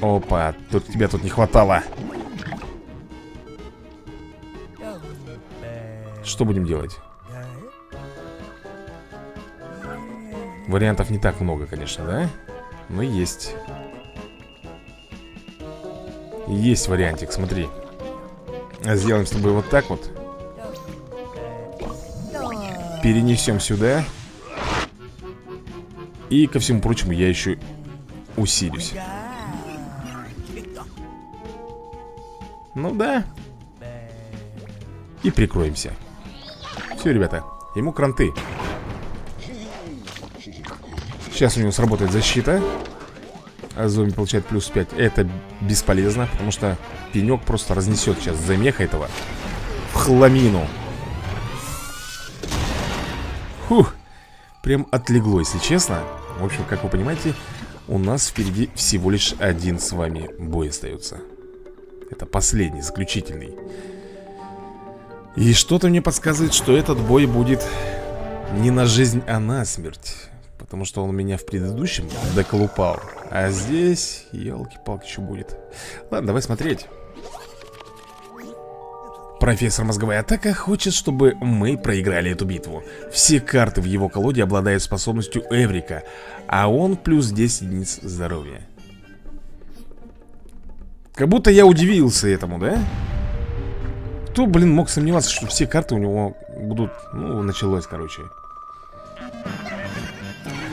Опа, тут тебя тут не хватало. Что будем делать? Вариантов не так много, конечно, да? Но есть. Есть вариантик, смотри. Сделаем с тобой вот так вот. Перенесем сюда И, ко всему прочему, я еще усилюсь. Ну да. И прикроемся. Все, ребята, ему кранты. Сейчас у него сработает защита. А Зомби получает плюс 5 Это бесполезно, потому что Пенек просто разнесет сейчас замеха этого В хламину Прям отлегло, если честно. В общем, как вы понимаете У нас впереди всего лишь один с вами бой остается. Это последний, заключительный. И что-то мне подсказывает, что этот бой будет Не на жизнь, а на смерть. Потому что он меня в предыдущем доколупал. А здесь, елки-палки, что будет? Ладно, давай смотреть Профессор Мозговая Атака хочет, чтобы мы проиграли эту битву. Все карты в его колоде обладают способностью Эврика А он плюс 10 единиц здоровья. Как будто я удивился этому, да? Кто, блин, мог сомневаться, что все карты у него будут... Ну, началось, короче.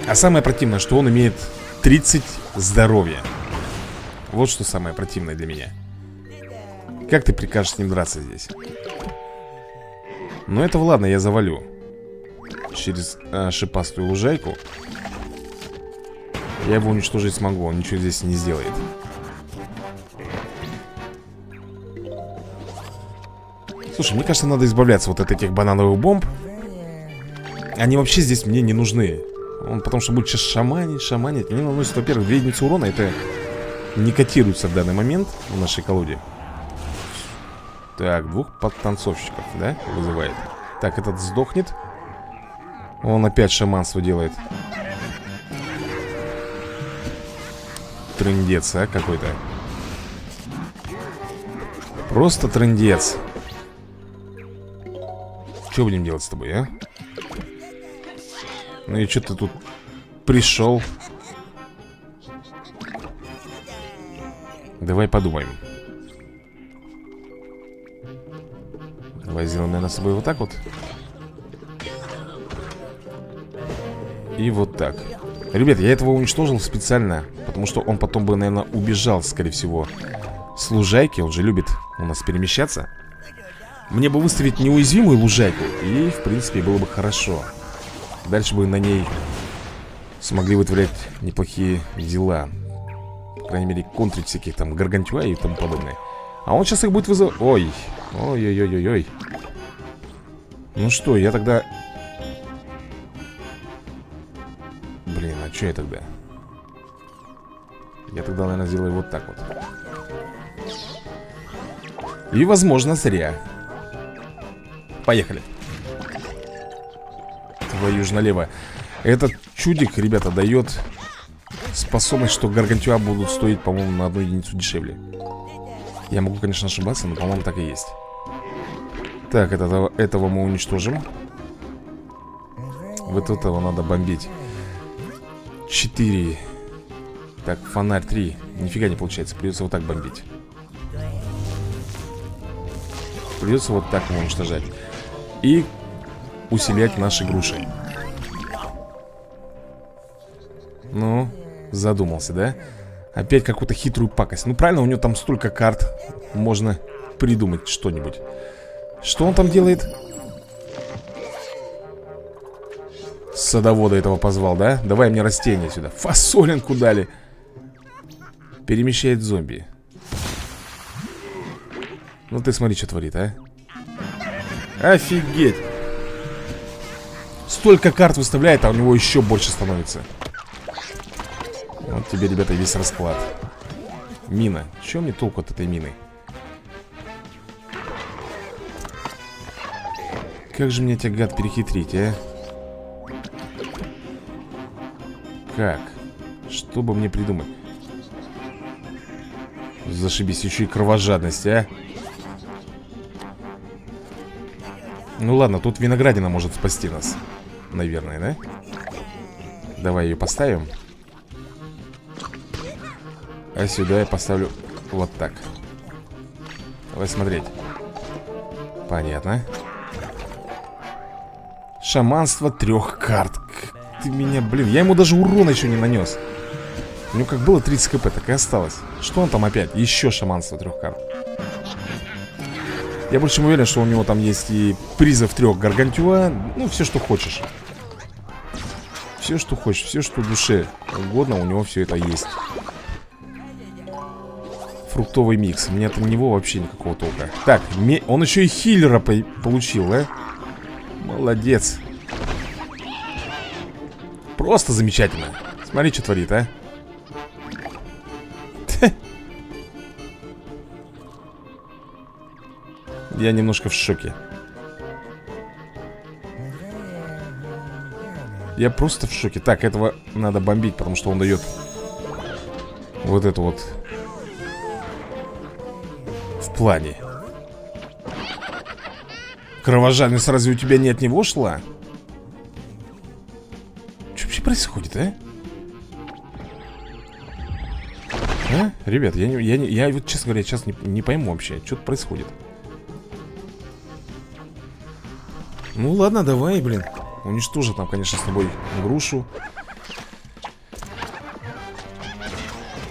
А самое противное, что он имеет 30 здоровья. Вот что самое противное для меня Как ты прикажешь с ним драться здесь? Ну этого ладно, я завалю. Через а, шипастую лужайку. Я его уничтожить смогу, он ничего здесь не сделает. Слушай, мне кажется, надо избавляться вот от этих банановых бомб. Они вообще здесь мне не нужны. Он потому что будет сейчас шаманить, шаманить. Они наносят, во-первых, две единицы урона. Это не котируется в данный момент в нашей колоде Так, двух подтанцовщиков, да, вызывает Так, этот сдохнет Он опять шаманство делает Трындец, а, какой-то Просто трындец Что будем делать с тобой, а? Ну и что ты тут пришел? Давай подумаем. Сделаем, наверное, с собой вот так вот. И вот так. Ребят, я этого уничтожил специально, потому что он потом бы, наверное, убежал, скорее всего, с лужайки. Он же любит у нас перемещаться. Мне бы выставить неуязвимую лужайку, и, в принципе, было бы хорошо. Дальше бы на ней смогли вытворять неплохие дела. По крайней мере, контрить всяких там гаргантюа и тому подобное. А он сейчас их будет вызывать... Ой, ой-ой-ой-ой-ой. Ну что, я тогда... Блин, а что я тогда? Я тогда, наверное, сделаю вот так вот. И, возможно, зря. Поехали твою же налево Этот чудик, ребята, дает способность, что гаргантюа будут стоить, по-моему, на одну единицу дешевле Я могу, конечно, ошибаться, но, по-моему, так и есть. Так, этого, этого мы уничтожим. Вот этого надо бомбить. Четыре. Так, фонарь три. Нифига не получается, придется вот так бомбить. Придется вот так его уничтожать. И усилять наши груши. Ну, задумался, да? Опять какую-то хитрую пакость. Ну правильно, у него там столько карт. Можно придумать что-нибудь. Что он там делает? Садовода этого позвал, да? Давай мне растения сюда. Фасолинку дали. Перемещает зомби. Ну ты смотри, что творит, а. Офигеть! Столько карт выставляет, а у него еще больше становится Вот тебе, ребята, весь расклад Мина. Чем мне толку от этой мины? Как же мне тебя, гад, перехитрить, а? Как? Что бы мне придумать? Зашибись, еще и кровожадность, а? Ну ладно, тут виноградина может спасти нас Наверное, да? Давай ее поставим А сюда я поставлю вот так. Давай смотреть. Понятно. Шаманство трех карт. Ты меня, блин, я ему даже урона еще не нанес У него как было 30 кп, так и осталось. Что он там опять? Еще шаманство трех карт. Я больше чем уверен, что у него там есть и призов трех гаргантюа. Ну, все, что хочешь. Все, что хочешь, все, что душе угодно, у него все это есть Фруктовый микс. Мне от него вообще никакого толка. Так, он еще и хиллера получил, да? Молодец. Просто замечательно. Смотри, что творит, а. Я немножко в шоке. Я просто в шоке. Так, этого надо бомбить, потому что он дает Вот это вот В плане Кровожадность разве у тебя не от него шла? Что вообще происходит, а? А? Ребят, я, не, я, не, я вот, честно говоря, сейчас не, не пойму вообще, что тут происходит. Ну ладно, давай, блин. Уничтожим там, конечно, с тобой грушу.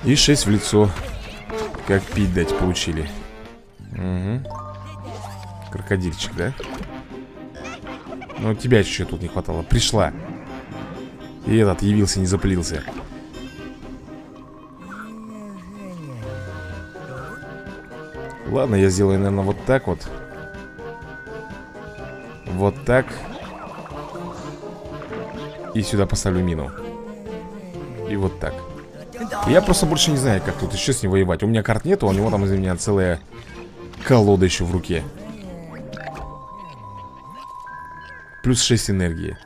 И 6 в лицо. Как пить дать получили. Угу. Крокодильчик, да? Ну, тебя еще тут не хватало. Пришла. И этот явился, не запылился. Ладно, я сделаю, наверное, вот так вот. Вот так. И сюда поставлю мину. И вот так. Я просто больше не знаю, как тут еще с ним воевать. У меня карт нету, а у него там, из меня, целая колода еще в руке. Плюс 6 энергии.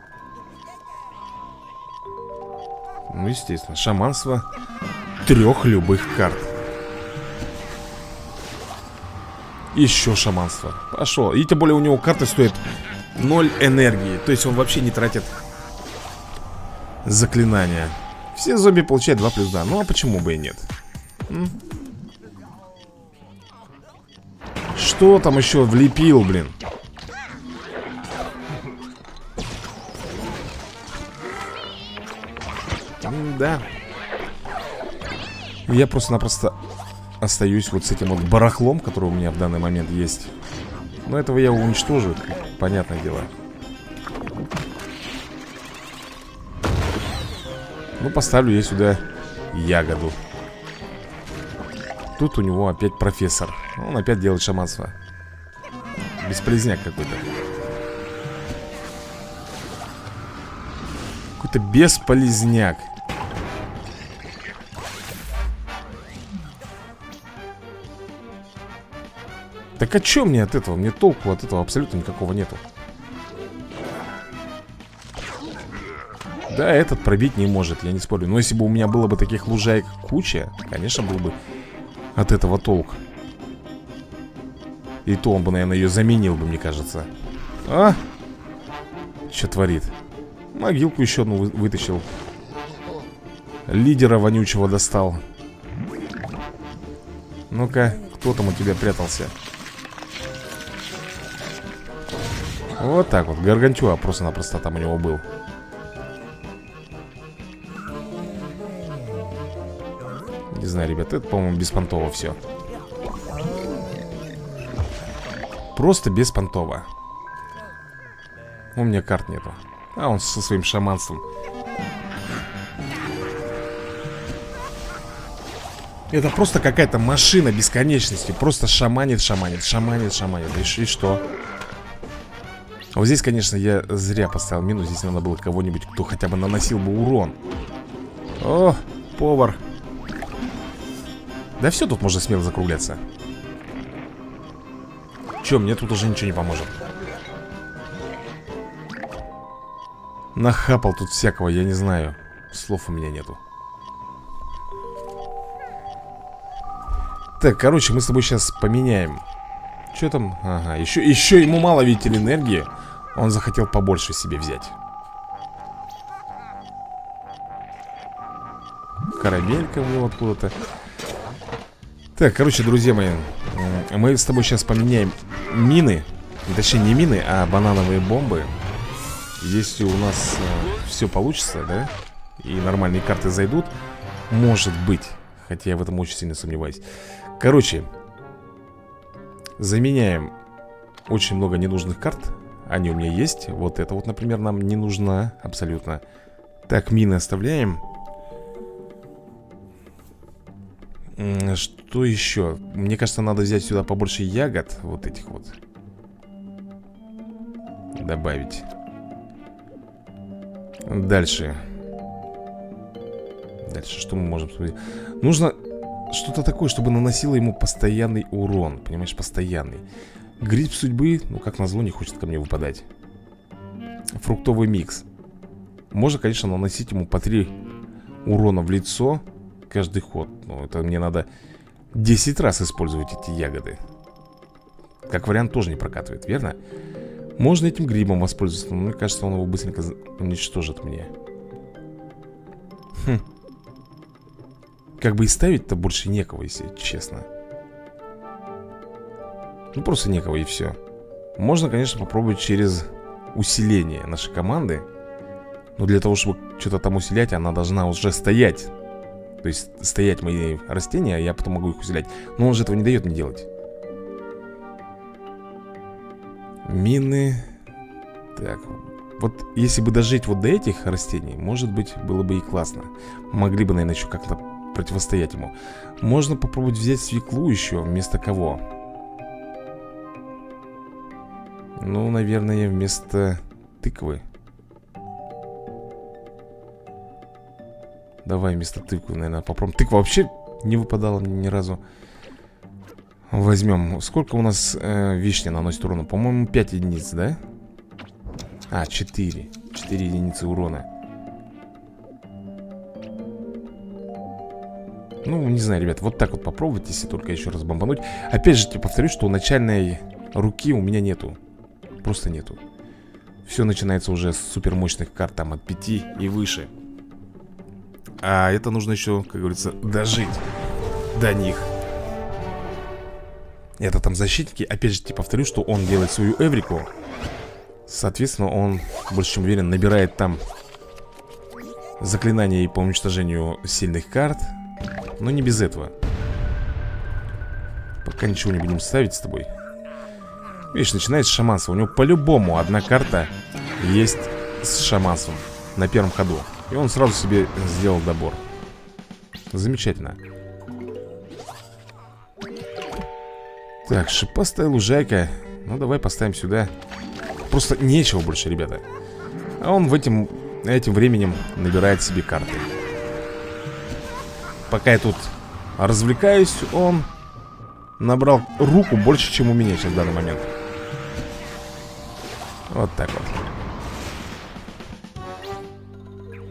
Ну, естественно, шаманство Трех любых карт. Еще шаманство. Пошел, и тем более у него карты стоят 0 энергии. То есть он вообще не тратит Заклинания. Все зомби получают 2 плюс 2 Ну а почему бы и нет? Что там еще влепил, блин? Да Я просто-напросто остаюсь вот с этим вот барахлом, который у меня в данный момент есть. Но этого я уничтожу, понятное дело. Ну, поставлю я сюда ягоду Тут у него опять профессор. Он опять делает шаманство. Бесполезняк какой-то. Какой-то бесполезняк. Так а что мне от этого? Мне толку от этого абсолютно никакого нету. Да, этот пробить не может, я не спорю. Но если бы у меня было бы таких лужаек куча Конечно, был бы от этого толк И то он бы, наверное, ее заменил бы, мне кажется А? Что творит? Могилку еще одну вытащил Лидера вонючего достал Ну-ка, кто там у тебя прятался? Вот так вот, Гаргантюа просто-напросто там у него был Не знаю, ребят, это, по-моему, беспонтово все Просто беспонтово. У меня карт нету. А он со своим шаманством. Это просто какая-то машина бесконечности. Просто шаманит, шаманит, шаманит, шаманит. И, и что? вот здесь, конечно, я зря поставил мину Здесь надо было кого-нибудь, кто хотя бы наносил бы урон. О, повар Да все, тут можно смело закругляться. Че, мне тут уже ничего не поможет. Нахапал тут всякого, я не знаю. Слов у меня нету. Так, короче, мы с тобой сейчас поменяем. Что там? Ага, еще, еще ему мало, видите энергии. Он захотел побольше себе взять. Карамелька у него откуда-то Так, короче, друзья мои Мы с тобой сейчас поменяем мины Точнее, не мины, а банановые бомбы. Если у нас э, все получится, да И нормальные карты зайдут Может быть Хотя я в этом очень сильно сомневаюсь. Короче Заменяем Очень много ненужных карт. Они у меня есть. Вот это вот, например, нам не нужна абсолютно. Так, мины оставляем Что еще? Мне кажется, надо взять сюда побольше ягод Вот этих вот. Добавить. Дальше. Дальше что мы можем Нужно что-то такое, чтобы наносило ему постоянный урон Понимаешь, постоянный. Гриб судьбы, ну как назло, не хочет ко мне выпадать. Фруктовый микс. Можно, конечно, наносить ему по 3 урона в лицо Каждый ход. Но это мне надо 10 раз использовать эти ягоды. Как вариант тоже не прокатывает, верно? Можно этим грибом воспользоваться Но мне кажется, он его быстренько уничтожит мне. Хм. Как бы и ставить-то больше некого, если честно. Ну просто некого и все Можно, конечно, попробовать через усиление нашей команды. Но для того, чтобы что-то там усилять, она должна уже стоять То есть стоять мои растения, а я потом могу их усилять. Но он же этого не дает мне делать. Мины. Так, вот если бы дожить вот до этих растений Может быть, было бы и классно. Могли бы, наверное, еще как-то противостоять ему. Можно попробовать взять свеклу еще Вместо кого? Ну, наверное, вместо тыквы Давай вместо тыквы, наверное, попробуем. Тыква вообще не выпадала мне ни разу. Возьмем. Сколько у нас э, вишня наносит урона? По-моему, 5 единиц, да? А, 4 4 единицы урона. Ну, не знаю, ребят, вот так вот попробовать, если только еще раз бомбануть. Опять же, тебе повторюсь, что начальной руки у меня нету. Просто нету. Все начинается уже с супермощных карт, там, от 5 и выше А это нужно еще, как говорится, дожить до них. Это там защитники, опять же, тебе повторю, что он делает свою эврику. Соответственно, он, больше чем уверен, набирает там заклинания по уничтожению сильных карт. Но не без этого. Пока ничего не будем ставить с тобой. Видишь, начинается с шаманства. У него по-любому одна карта есть с шаманством На первом ходу И он сразу себе сделал добор. Замечательно. Так, шипастая лужайка. Ну, давай поставим сюда. Просто нечего больше, ребята. А он в этим, этим временем набирает себе карты. Пока я тут развлекаюсь, он набрал руку больше, чем у меня сейчас в данный момент. Вот так вот.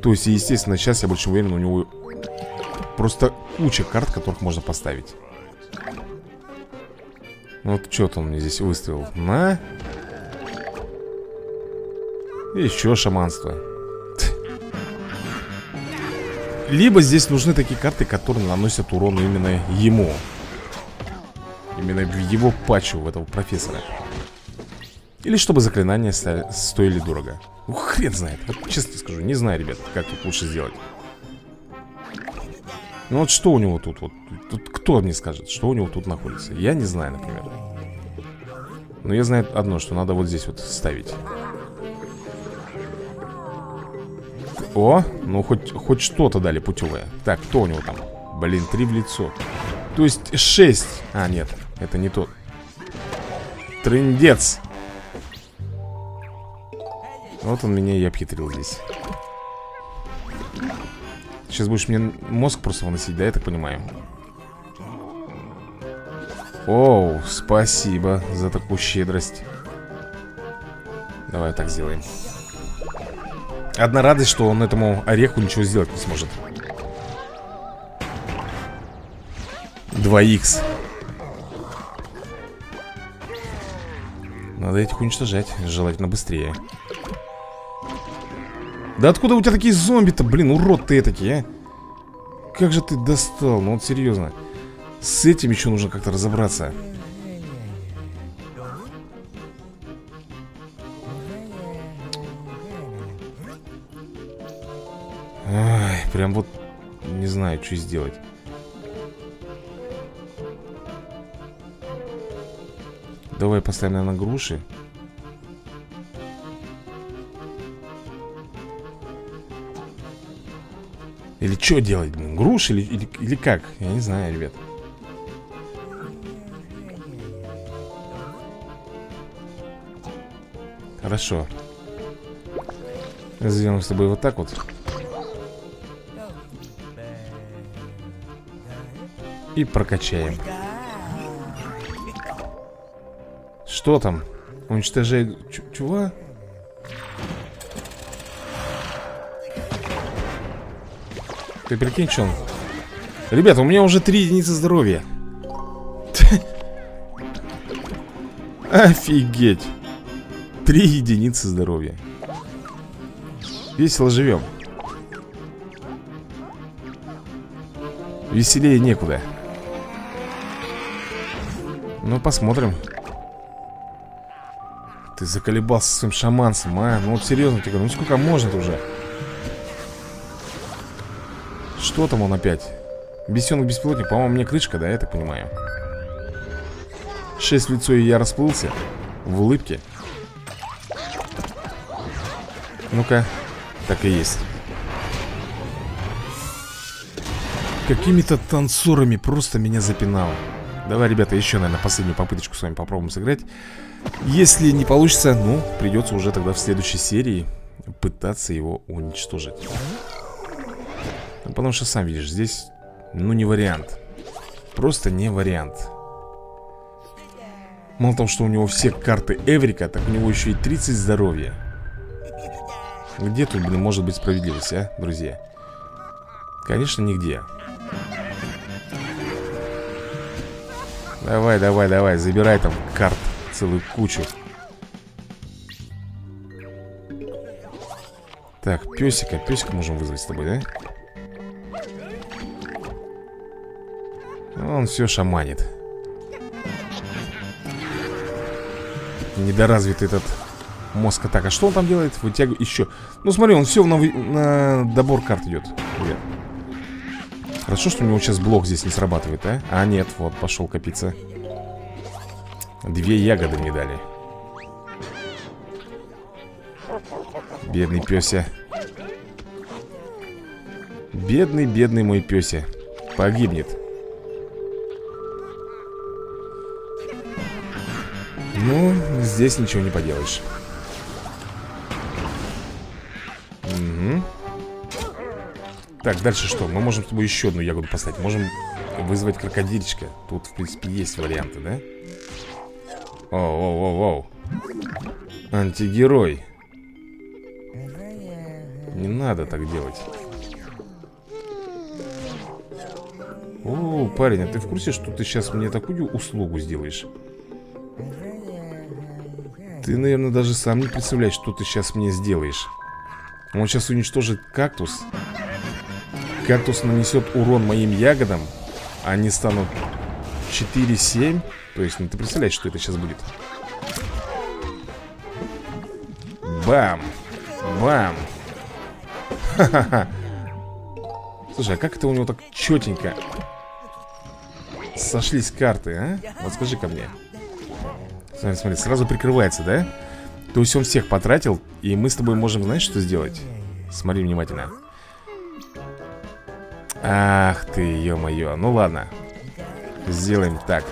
То есть, естественно, сейчас я больше уверен, у него просто куча карт, которых можно поставить. Вот что-то он мне здесь выставил. На. Еще шаманство. Либо здесь нужны такие карты, которые наносят урон именно ему Именно в его патчу, в этого профессора Или чтобы заклинания стоили дорого Ух, хрен знает, вот честно скажу, не знаю, ребят, как тут лучше сделать. Ну вот что у него тут, вот, тут кто мне скажет, что у него тут находится? Я не знаю, например. Но я знаю одно, что надо вот здесь вот ставить. О, ну хоть, хоть что-то дали путевое. Так, кто у него там? Блин, три в лицо. То есть шесть. А, нет, это не тот. Трындец Вот он меня и обхитрил здесь. Сейчас будешь мне мозг просто выносить, да, я так понимаю? Оу, спасибо за такую щедрость. Давай так сделаем. Одна радость, что он этому ореху ничего сделать не сможет. 2х Надо этих уничтожать, желательно быстрее Да откуда у тебя такие зомби-то, блин, урод ты этакий, а? Как же ты достал, ну вот серьезно. С этим еще нужно как-то разобраться. Ай, прям вот не знаю, что сделать. Давай поставим, наверное, груши Или что делать, груши или, или, или как? Я не знаю, ребят Хорошо Сделаем с тобой вот так вот И прокачаем Что там? Уничтожает... Чего? Ты прикинь, что он... Ребята, у меня уже три единицы здоровья. Офигеть. Три единицы здоровья. Весело живем Веселее некуда. Ну, посмотрим. Ты заколебался своим шаманцем, а? Ну вот серьезно тебе ну сколько можно-то уже? Что там он опять? Бесенок беспилотник, по-моему, мне крышка, да, я так понимаю? Шесть лицо и я расплылся В улыбке. Ну-ка Так и есть. Какими-то танцорами просто меня запинало. Давай, ребята, еще, наверное, последнюю попыточку с вами попробуем сыграть. Если не получится, ну, придется уже тогда в следующей серии Пытаться его уничтожить Потому что, сам видишь, здесь, ну, не вариант. Просто не вариант. Мало того, что у него все карты Эврика Так у него еще и 30 здоровья. Где тут, блин, может быть справедливость, а, друзья? Конечно, нигде. Давай, давай, давай, забирай там карт целую кучу. Так, песика, песика можем вызвать с тобой, да? Он все шаманит. Недоразвитый этот мозг Так, а что он там делает? Вытягивает еще Ну смотри, он все на, на добор карт идет Ребят Хорошо, что у него сейчас блок здесь не срабатывает, а? А, нет, вот, пошел копиться. Две ягоды мне дали. Бедный пёся. Бедный, бедный мой пёся. Погибнет Ну, здесь ничего не поделаешь. Угу так, дальше что? Мы можем с тобой еще одну ягоду поставить. Можем вызвать крокодильчика. Тут, в принципе, есть варианты, да? Оу-оу-оу-оу. Антигерой. Не надо так делать. О, парень, а ты в курсе, что ты сейчас мне такую услугу сделаешь? Ты, наверное, даже сам не представляешь, что ты сейчас мне сделаешь. Он сейчас уничтожит кактус. Кактус нанесет урон моим ягодам. Они станут 4-7 То есть, ну ты представляешь, что это сейчас будет? Бам! Бам! Ха-ха-ха! Слушай, а как это у него так четенько Сошлись карты, а? Вот скажи ко мне Смотри, смотри, сразу прикрывается, да? То есть он всех потратил И мы с тобой можем, знаешь, что сделать? Смотри внимательно. Ах ты, ё-моё. Ну ладно. Сделаем так.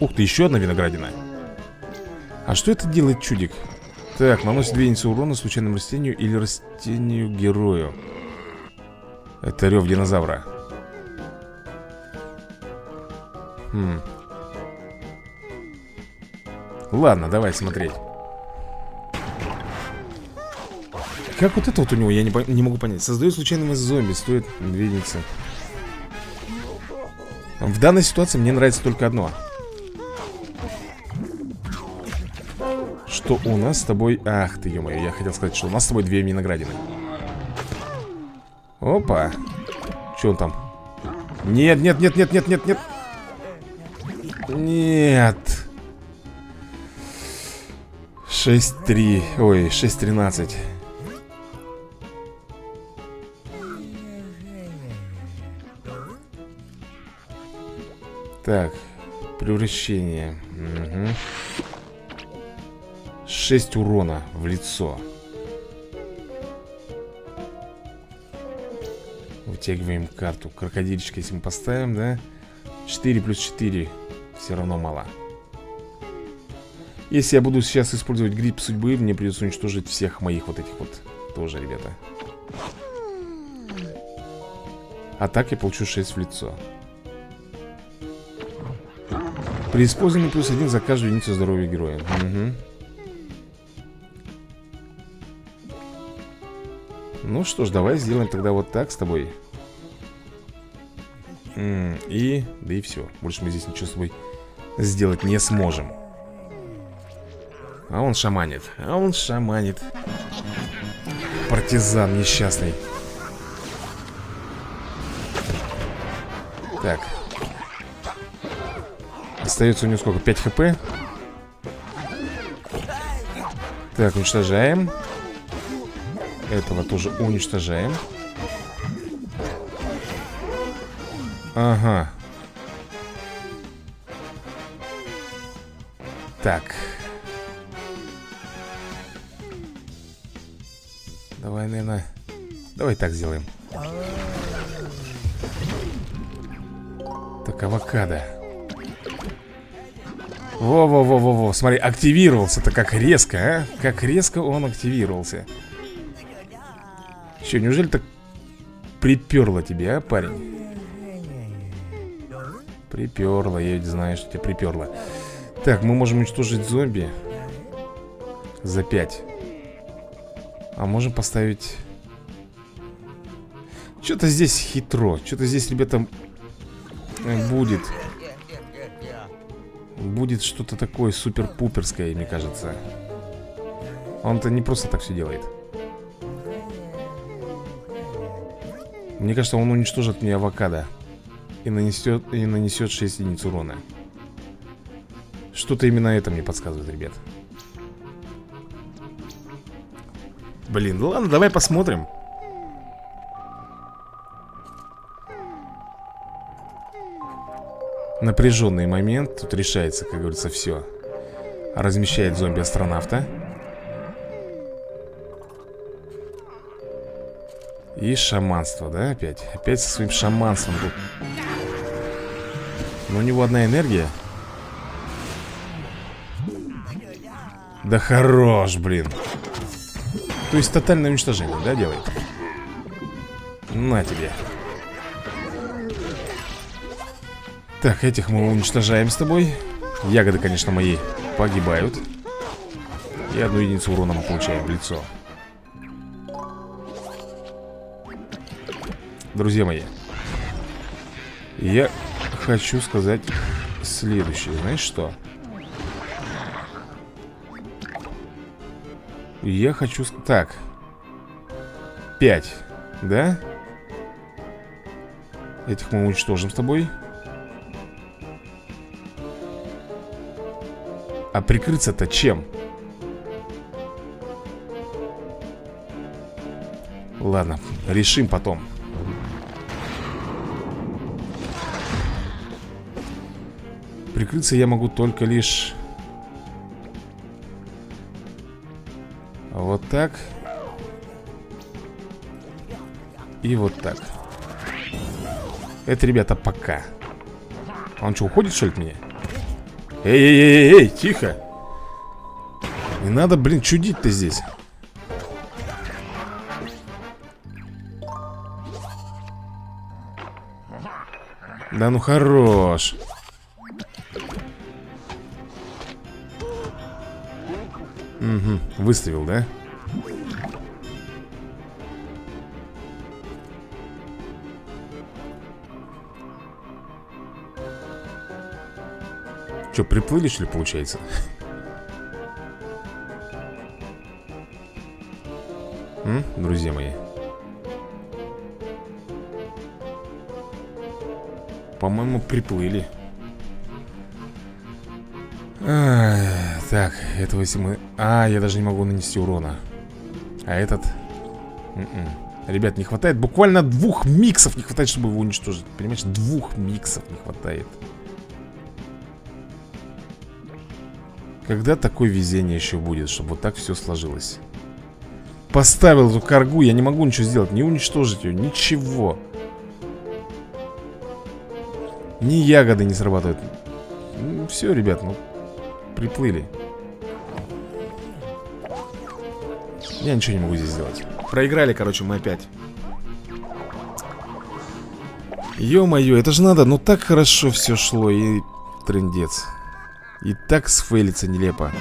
Ух ты, еще одна виноградина. А что это делает чудик? Так, наносит 2 единицы урона случайному растению или растению герою? Это рев динозавра. Хм Ладно, давай смотреть. Как вот это вот у него, я не, не могу понять. Создает случайного зомби, стоит 2 единицы В данной ситуации мне нравится только одно. Что у нас с тобой... Ах ты, ё я хотел сказать, что у нас с тобой две виноградины Опа. Что он там? Нет, нет, нет, нет, нет, нет, нет. Нет 6-3 Ой, 6-13 Так, превращение. Угу. 6 урона в лицо. Вытягиваем карту. Крокодильчика если мы поставим, да? 4 плюс 4 Все равно мало Если я буду сейчас использовать гриб судьбы Мне придется уничтожить всех моих вот этих вот Тоже, ребята. А так я получу 6 в лицо. При использовании плюс один за каждую единицу здоровья героя. Угу. Ну что ж, давай сделаем тогда вот так с тобой. И, да и все Больше мы здесь ничего с тобой сделать не сможем А он шаманит. А он шаманит. Партизан несчастный. Так. Остается у него сколько? 5 хп? Так, уничтожаем. Этого тоже уничтожаем. Ага. Так Давай так сделаем. Так, авокадо. Во-во-во-во-во, смотри, активировался-то как резко, а? Как резко он активировался. Че, неужели так приперло тебе, а, парень? Приперло, я ведь знаю, что тебя приперло Так, мы можем уничтожить зомби. За 5 А можем поставить Что-то здесь хитро Что-то здесь, ребята, будет. Будет что-то такое супер-пуперское, мне кажется. Он-то не просто так все делает. Мне кажется, он уничтожит мне авокадо И нанесет, и нанесет 6 единиц урона. Что-то именно это мне подсказывает, ребят. Блин, ну ладно, давай посмотрим Напряженный момент. Тут решается, как говорится, все Размещает зомби-астронавта. И шаманство, да, опять? Опять со своим шаманством тут. Но у него одна энергия. Да хорош, блин. То есть тотальное уничтожение, да, делает? На тебе Так, этих мы уничтожаем с тобой. Ягоды, конечно, мои погибают. И одну единицу урона мы получаем в лицо. Друзья мои Я хочу сказать следующее. Знаешь что? Я хочу... Так Пять, да? Этих мы уничтожим с тобой А прикрыться-то чем? Ладно, решим потом Прикрыться я могу только лишь Вот так И вот так Это, ребята, пока Он что, уходит, что ли, от меня? Эй-эй-эй-эй, тихо. Не надо, блин, чудить-то здесь. Да ну хорош. Угу, выставил, да? Че, приплыли, что ли, получается? М, друзья мои. По-моему, приплыли. А, Так, этого если мы... А, я даже не могу нанести урона. А этот... М м-м. -м. Ребят, не хватает. Буквально двух миксов не хватает, чтобы его уничтожить. Понимаешь, двух миксов не хватает Когда такое везение еще будет, чтобы вот так все сложилось? Поставил эту каргу, я не могу ничего сделать Не уничтожить ее, ничего. Ни ягоды не срабатывают. Ну, Все, ребят, ну Приплыли. Я ничего не могу здесь сделать. Проиграли, короче, мы опять. Ё-моё, это же надо, ну так хорошо все шло И трендец И так сфейлится нелепо.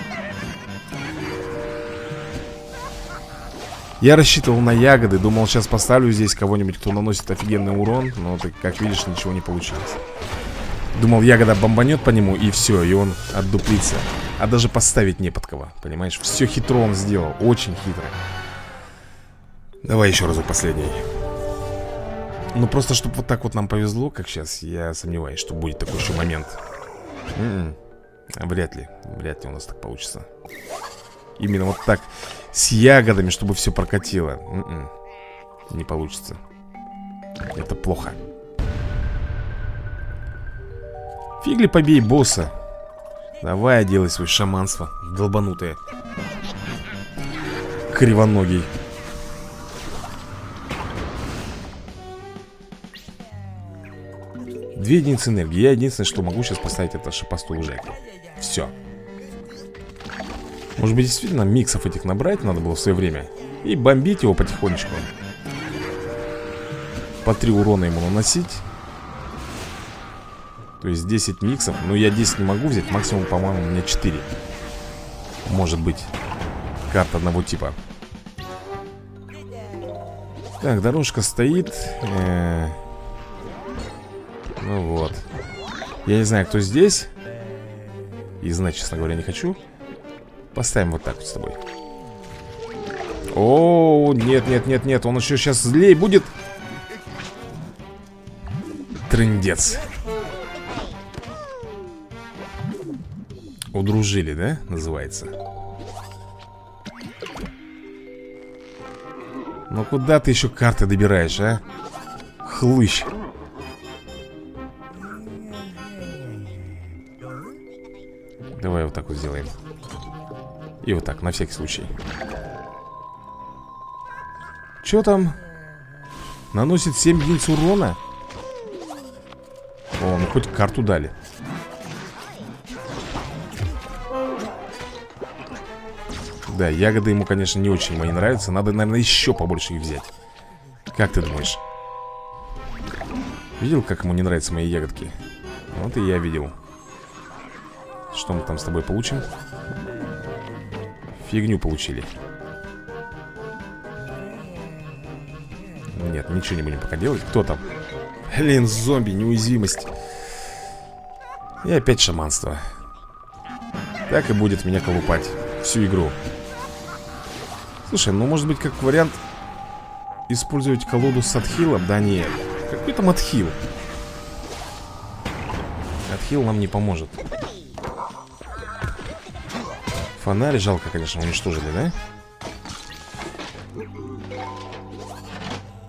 Я рассчитывал на ягоды, думал, сейчас поставлю здесь кого-нибудь, кто наносит офигенный урон Но, ты, как видишь, ничего не получилось. Думал, ягода бомбанет по нему, и все, и он отдуплится. А даже поставить не под кого, понимаешь? Все хитро он сделал, очень хитро. Давай еще разок последний. Ну, просто, чтобы вот так вот нам повезло, как сейчас Я сомневаюсь, что будет такой еще момент. М -м, Вряд ли, вряд ли у нас так получится. Именно вот так. С ягодами, чтобы все прокатило. М -м. Не получится. Это плохо. Фигли побей босса. Давай делай свое шаманство Долбанутое. Кривоногий. Две единицы энергии. Я единственное, что могу сейчас поставить Это шипастую лужайку Все может быть, действительно миксов этих набрать надо было в свое время И бомбить его потихонечку. По три урона ему наносить. То есть 10 миксов. Но я 10 не могу взять Максимум, по-моему, у меня 4 Может быть Карта одного типа. Так, дорожка стоит. Э -э Ну вот. Я не знаю, кто здесь И знать, честно говоря, не хочу. Поставим вот так вот с тобой. О, нет, нет, нет, нет Он еще сейчас злей будет. Трындец. Удружили, да? Называется? Ну куда ты еще карты добираешь, а? Хлыщ вот так вот сделаем и вот так, на всякий случай Че там? Наносит 7 единиц урона? О, ну хоть карту дали Да, ягоды ему, конечно, не очень мои нравятся Надо, наверное, еще побольше их взять Как ты думаешь? Видел, как ему не нравятся мои ягодки? Вот и я видел Что мы там с тобой получим? Фигню получили Нет, ничего не будем пока делать Кто там? Блин, зомби, неуязвимость И опять шаманство Так и будет меня колупать Всю игру Слушай, ну может быть как вариант Использовать колоду с отхилом? Да нет Какой там отхил? Отхил нам не поможет Фонарь жалко, конечно, уничтожили, да?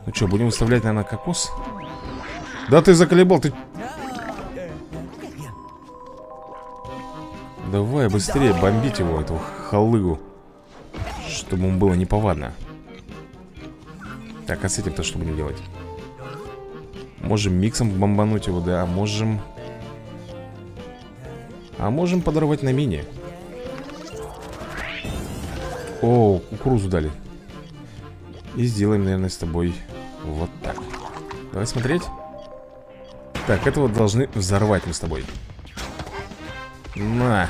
Ну что, будем выставлять, наверное, кокос? Да ты заколебал, ты... Давай быстрее бомбить его, этого халыгу Чтобы ему было неповадно Так, а с этим-то что будем делать? Можем миксом бомбануть его, да Можем... А можем подорвать на мини О, кукурузу дали. И сделаем, наверное, с тобой Вот так. Давай смотреть. Так, этого должны взорвать мы с тобой. На.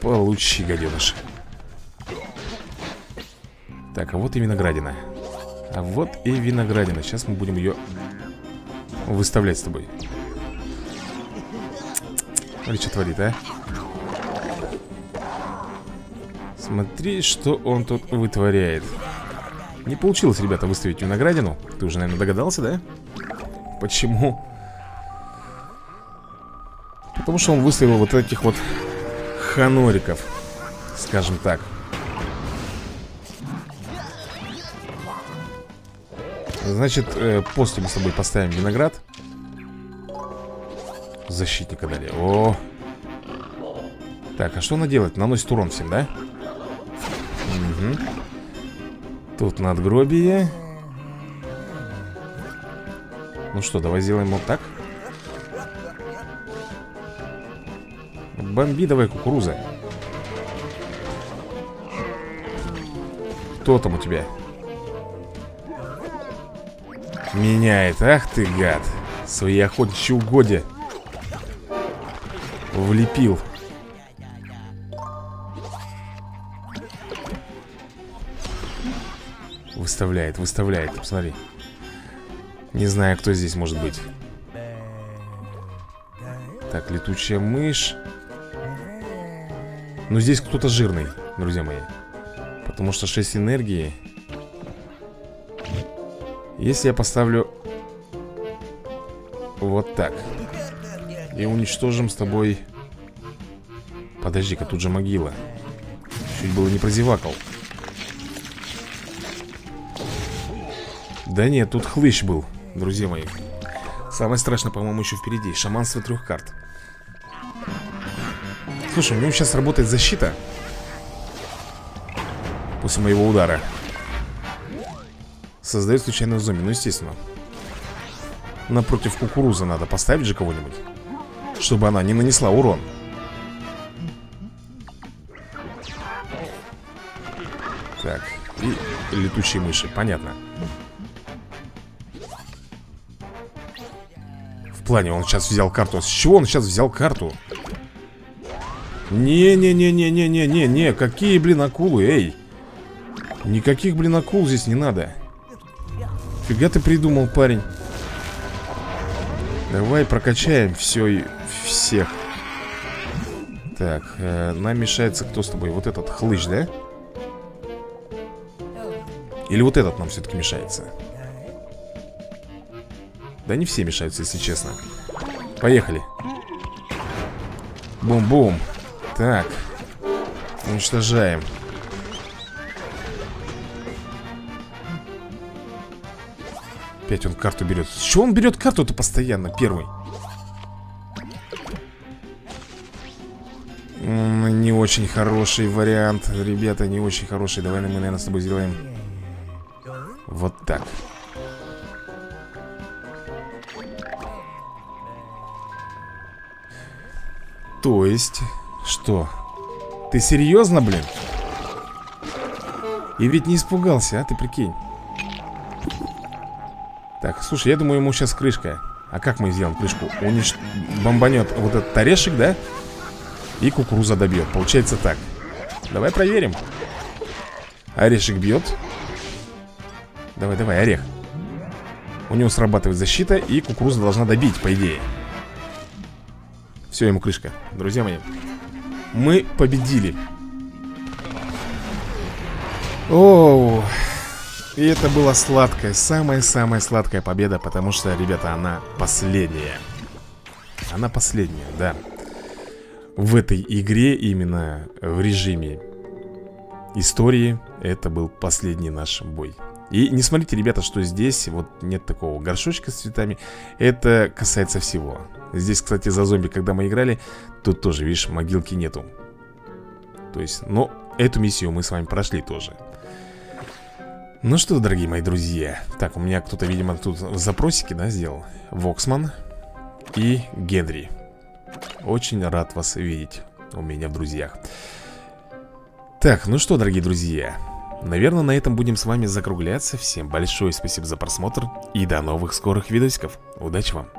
Получи, гаденыш. Так, а вот и виноградина. А вот и виноградина. Сейчас мы будем ее выставлять с тобой Смотри, что творит, а? Смотри, что он тут вытворяет. Не получилось, ребята, выставить виноградину Ты уже, наверное, догадался, да? Почему? Потому что он выставил вот этих вот ханориков Скажем так. Значит, э, после мы с тобой поставим виноград Защитника дали О Так, а что она делает? Наносит урон всем, да? Угу. Тут надгробие Ну что, давай сделаем вот так Бомби давай, кукуруза Кто там у тебя? Меняет, ах ты гад Свои охотничьи угодья Влепил. Выставляет, выставляет, посмотри. Не знаю, кто здесь может быть. Так, летучая мышь. Но здесь кто-то жирный, друзья мои. Потому что 6 энергии. Если я поставлю Вот так И уничтожим с тобой Подожди-ка, тут же могила. Чуть было не прозевакал. Да нет, тут хлыщ был, друзья мои. Самое страшное, по-моему, еще впереди. Шаманство трех карт. Слушай, у него сейчас работает защита. После моего удара. Создает случайную зомби, ну естественно. Напротив кукурузы надо поставить же кого-нибудь Чтобы она не нанесла урон. Так, и летучие мыши, понятно. В плане, он сейчас взял карту. С чего он сейчас взял карту? Не-не-не-не-не-не-не-не Какие, блин, акулы, эй! Никаких, блин, акул здесь не надо. Фига ты придумал, парень. Давай прокачаем все и всех Так, э, нам мешается кто с тобой? Вот этот хлыщ, да? Или вот этот нам все-таки мешается? Да не все мешаются, если честно Поехали Бум-бум Так Уничтожаем Опять он карту берет чего он берет карту-то постоянно, первый? Не очень хороший вариант Ребята, не очень хороший Давай мы, наверное, с тобой сделаем Вот так То есть Что? Ты серьезно, блин? И ведь не испугался, а? Ты прикинь так, слушай, я думаю, ему сейчас крышка А как мы сделаем крышку? Унич... Бомбанет вот этот орешек, да? И кукуруза добьет. Получается так. Давай проверим. Орешек бьет. Давай, давай, орех. У него срабатывает защита И кукуруза должна добить, по идее. Все, ему крышка. Друзья мои Мы победили. Оу. И это была сладкая, самая-самая сладкая победа, потому что, ребята, она последняя. Она последняя, да. В этой игре, именно в режиме истории, это был последний наш бой. И не смотрите, ребята, что здесь вот нет такого горшочка с цветами. Это касается всего. Здесь, кстати, за зомби, когда мы играли, тут тоже, видишь, могилки нету. То есть, но эту миссию мы с вами прошли тоже. Ну что, дорогие мои друзья Так, у меня кто-то, видимо, тут запросики, да, сделал Воксман и Генри Очень рад вас видеть у меня в друзьях. Так, ну что, дорогие друзья Наверное, на этом будем с вами закругляться. Всем большое спасибо за просмотр И до новых скорых видосиков. Удачи вам!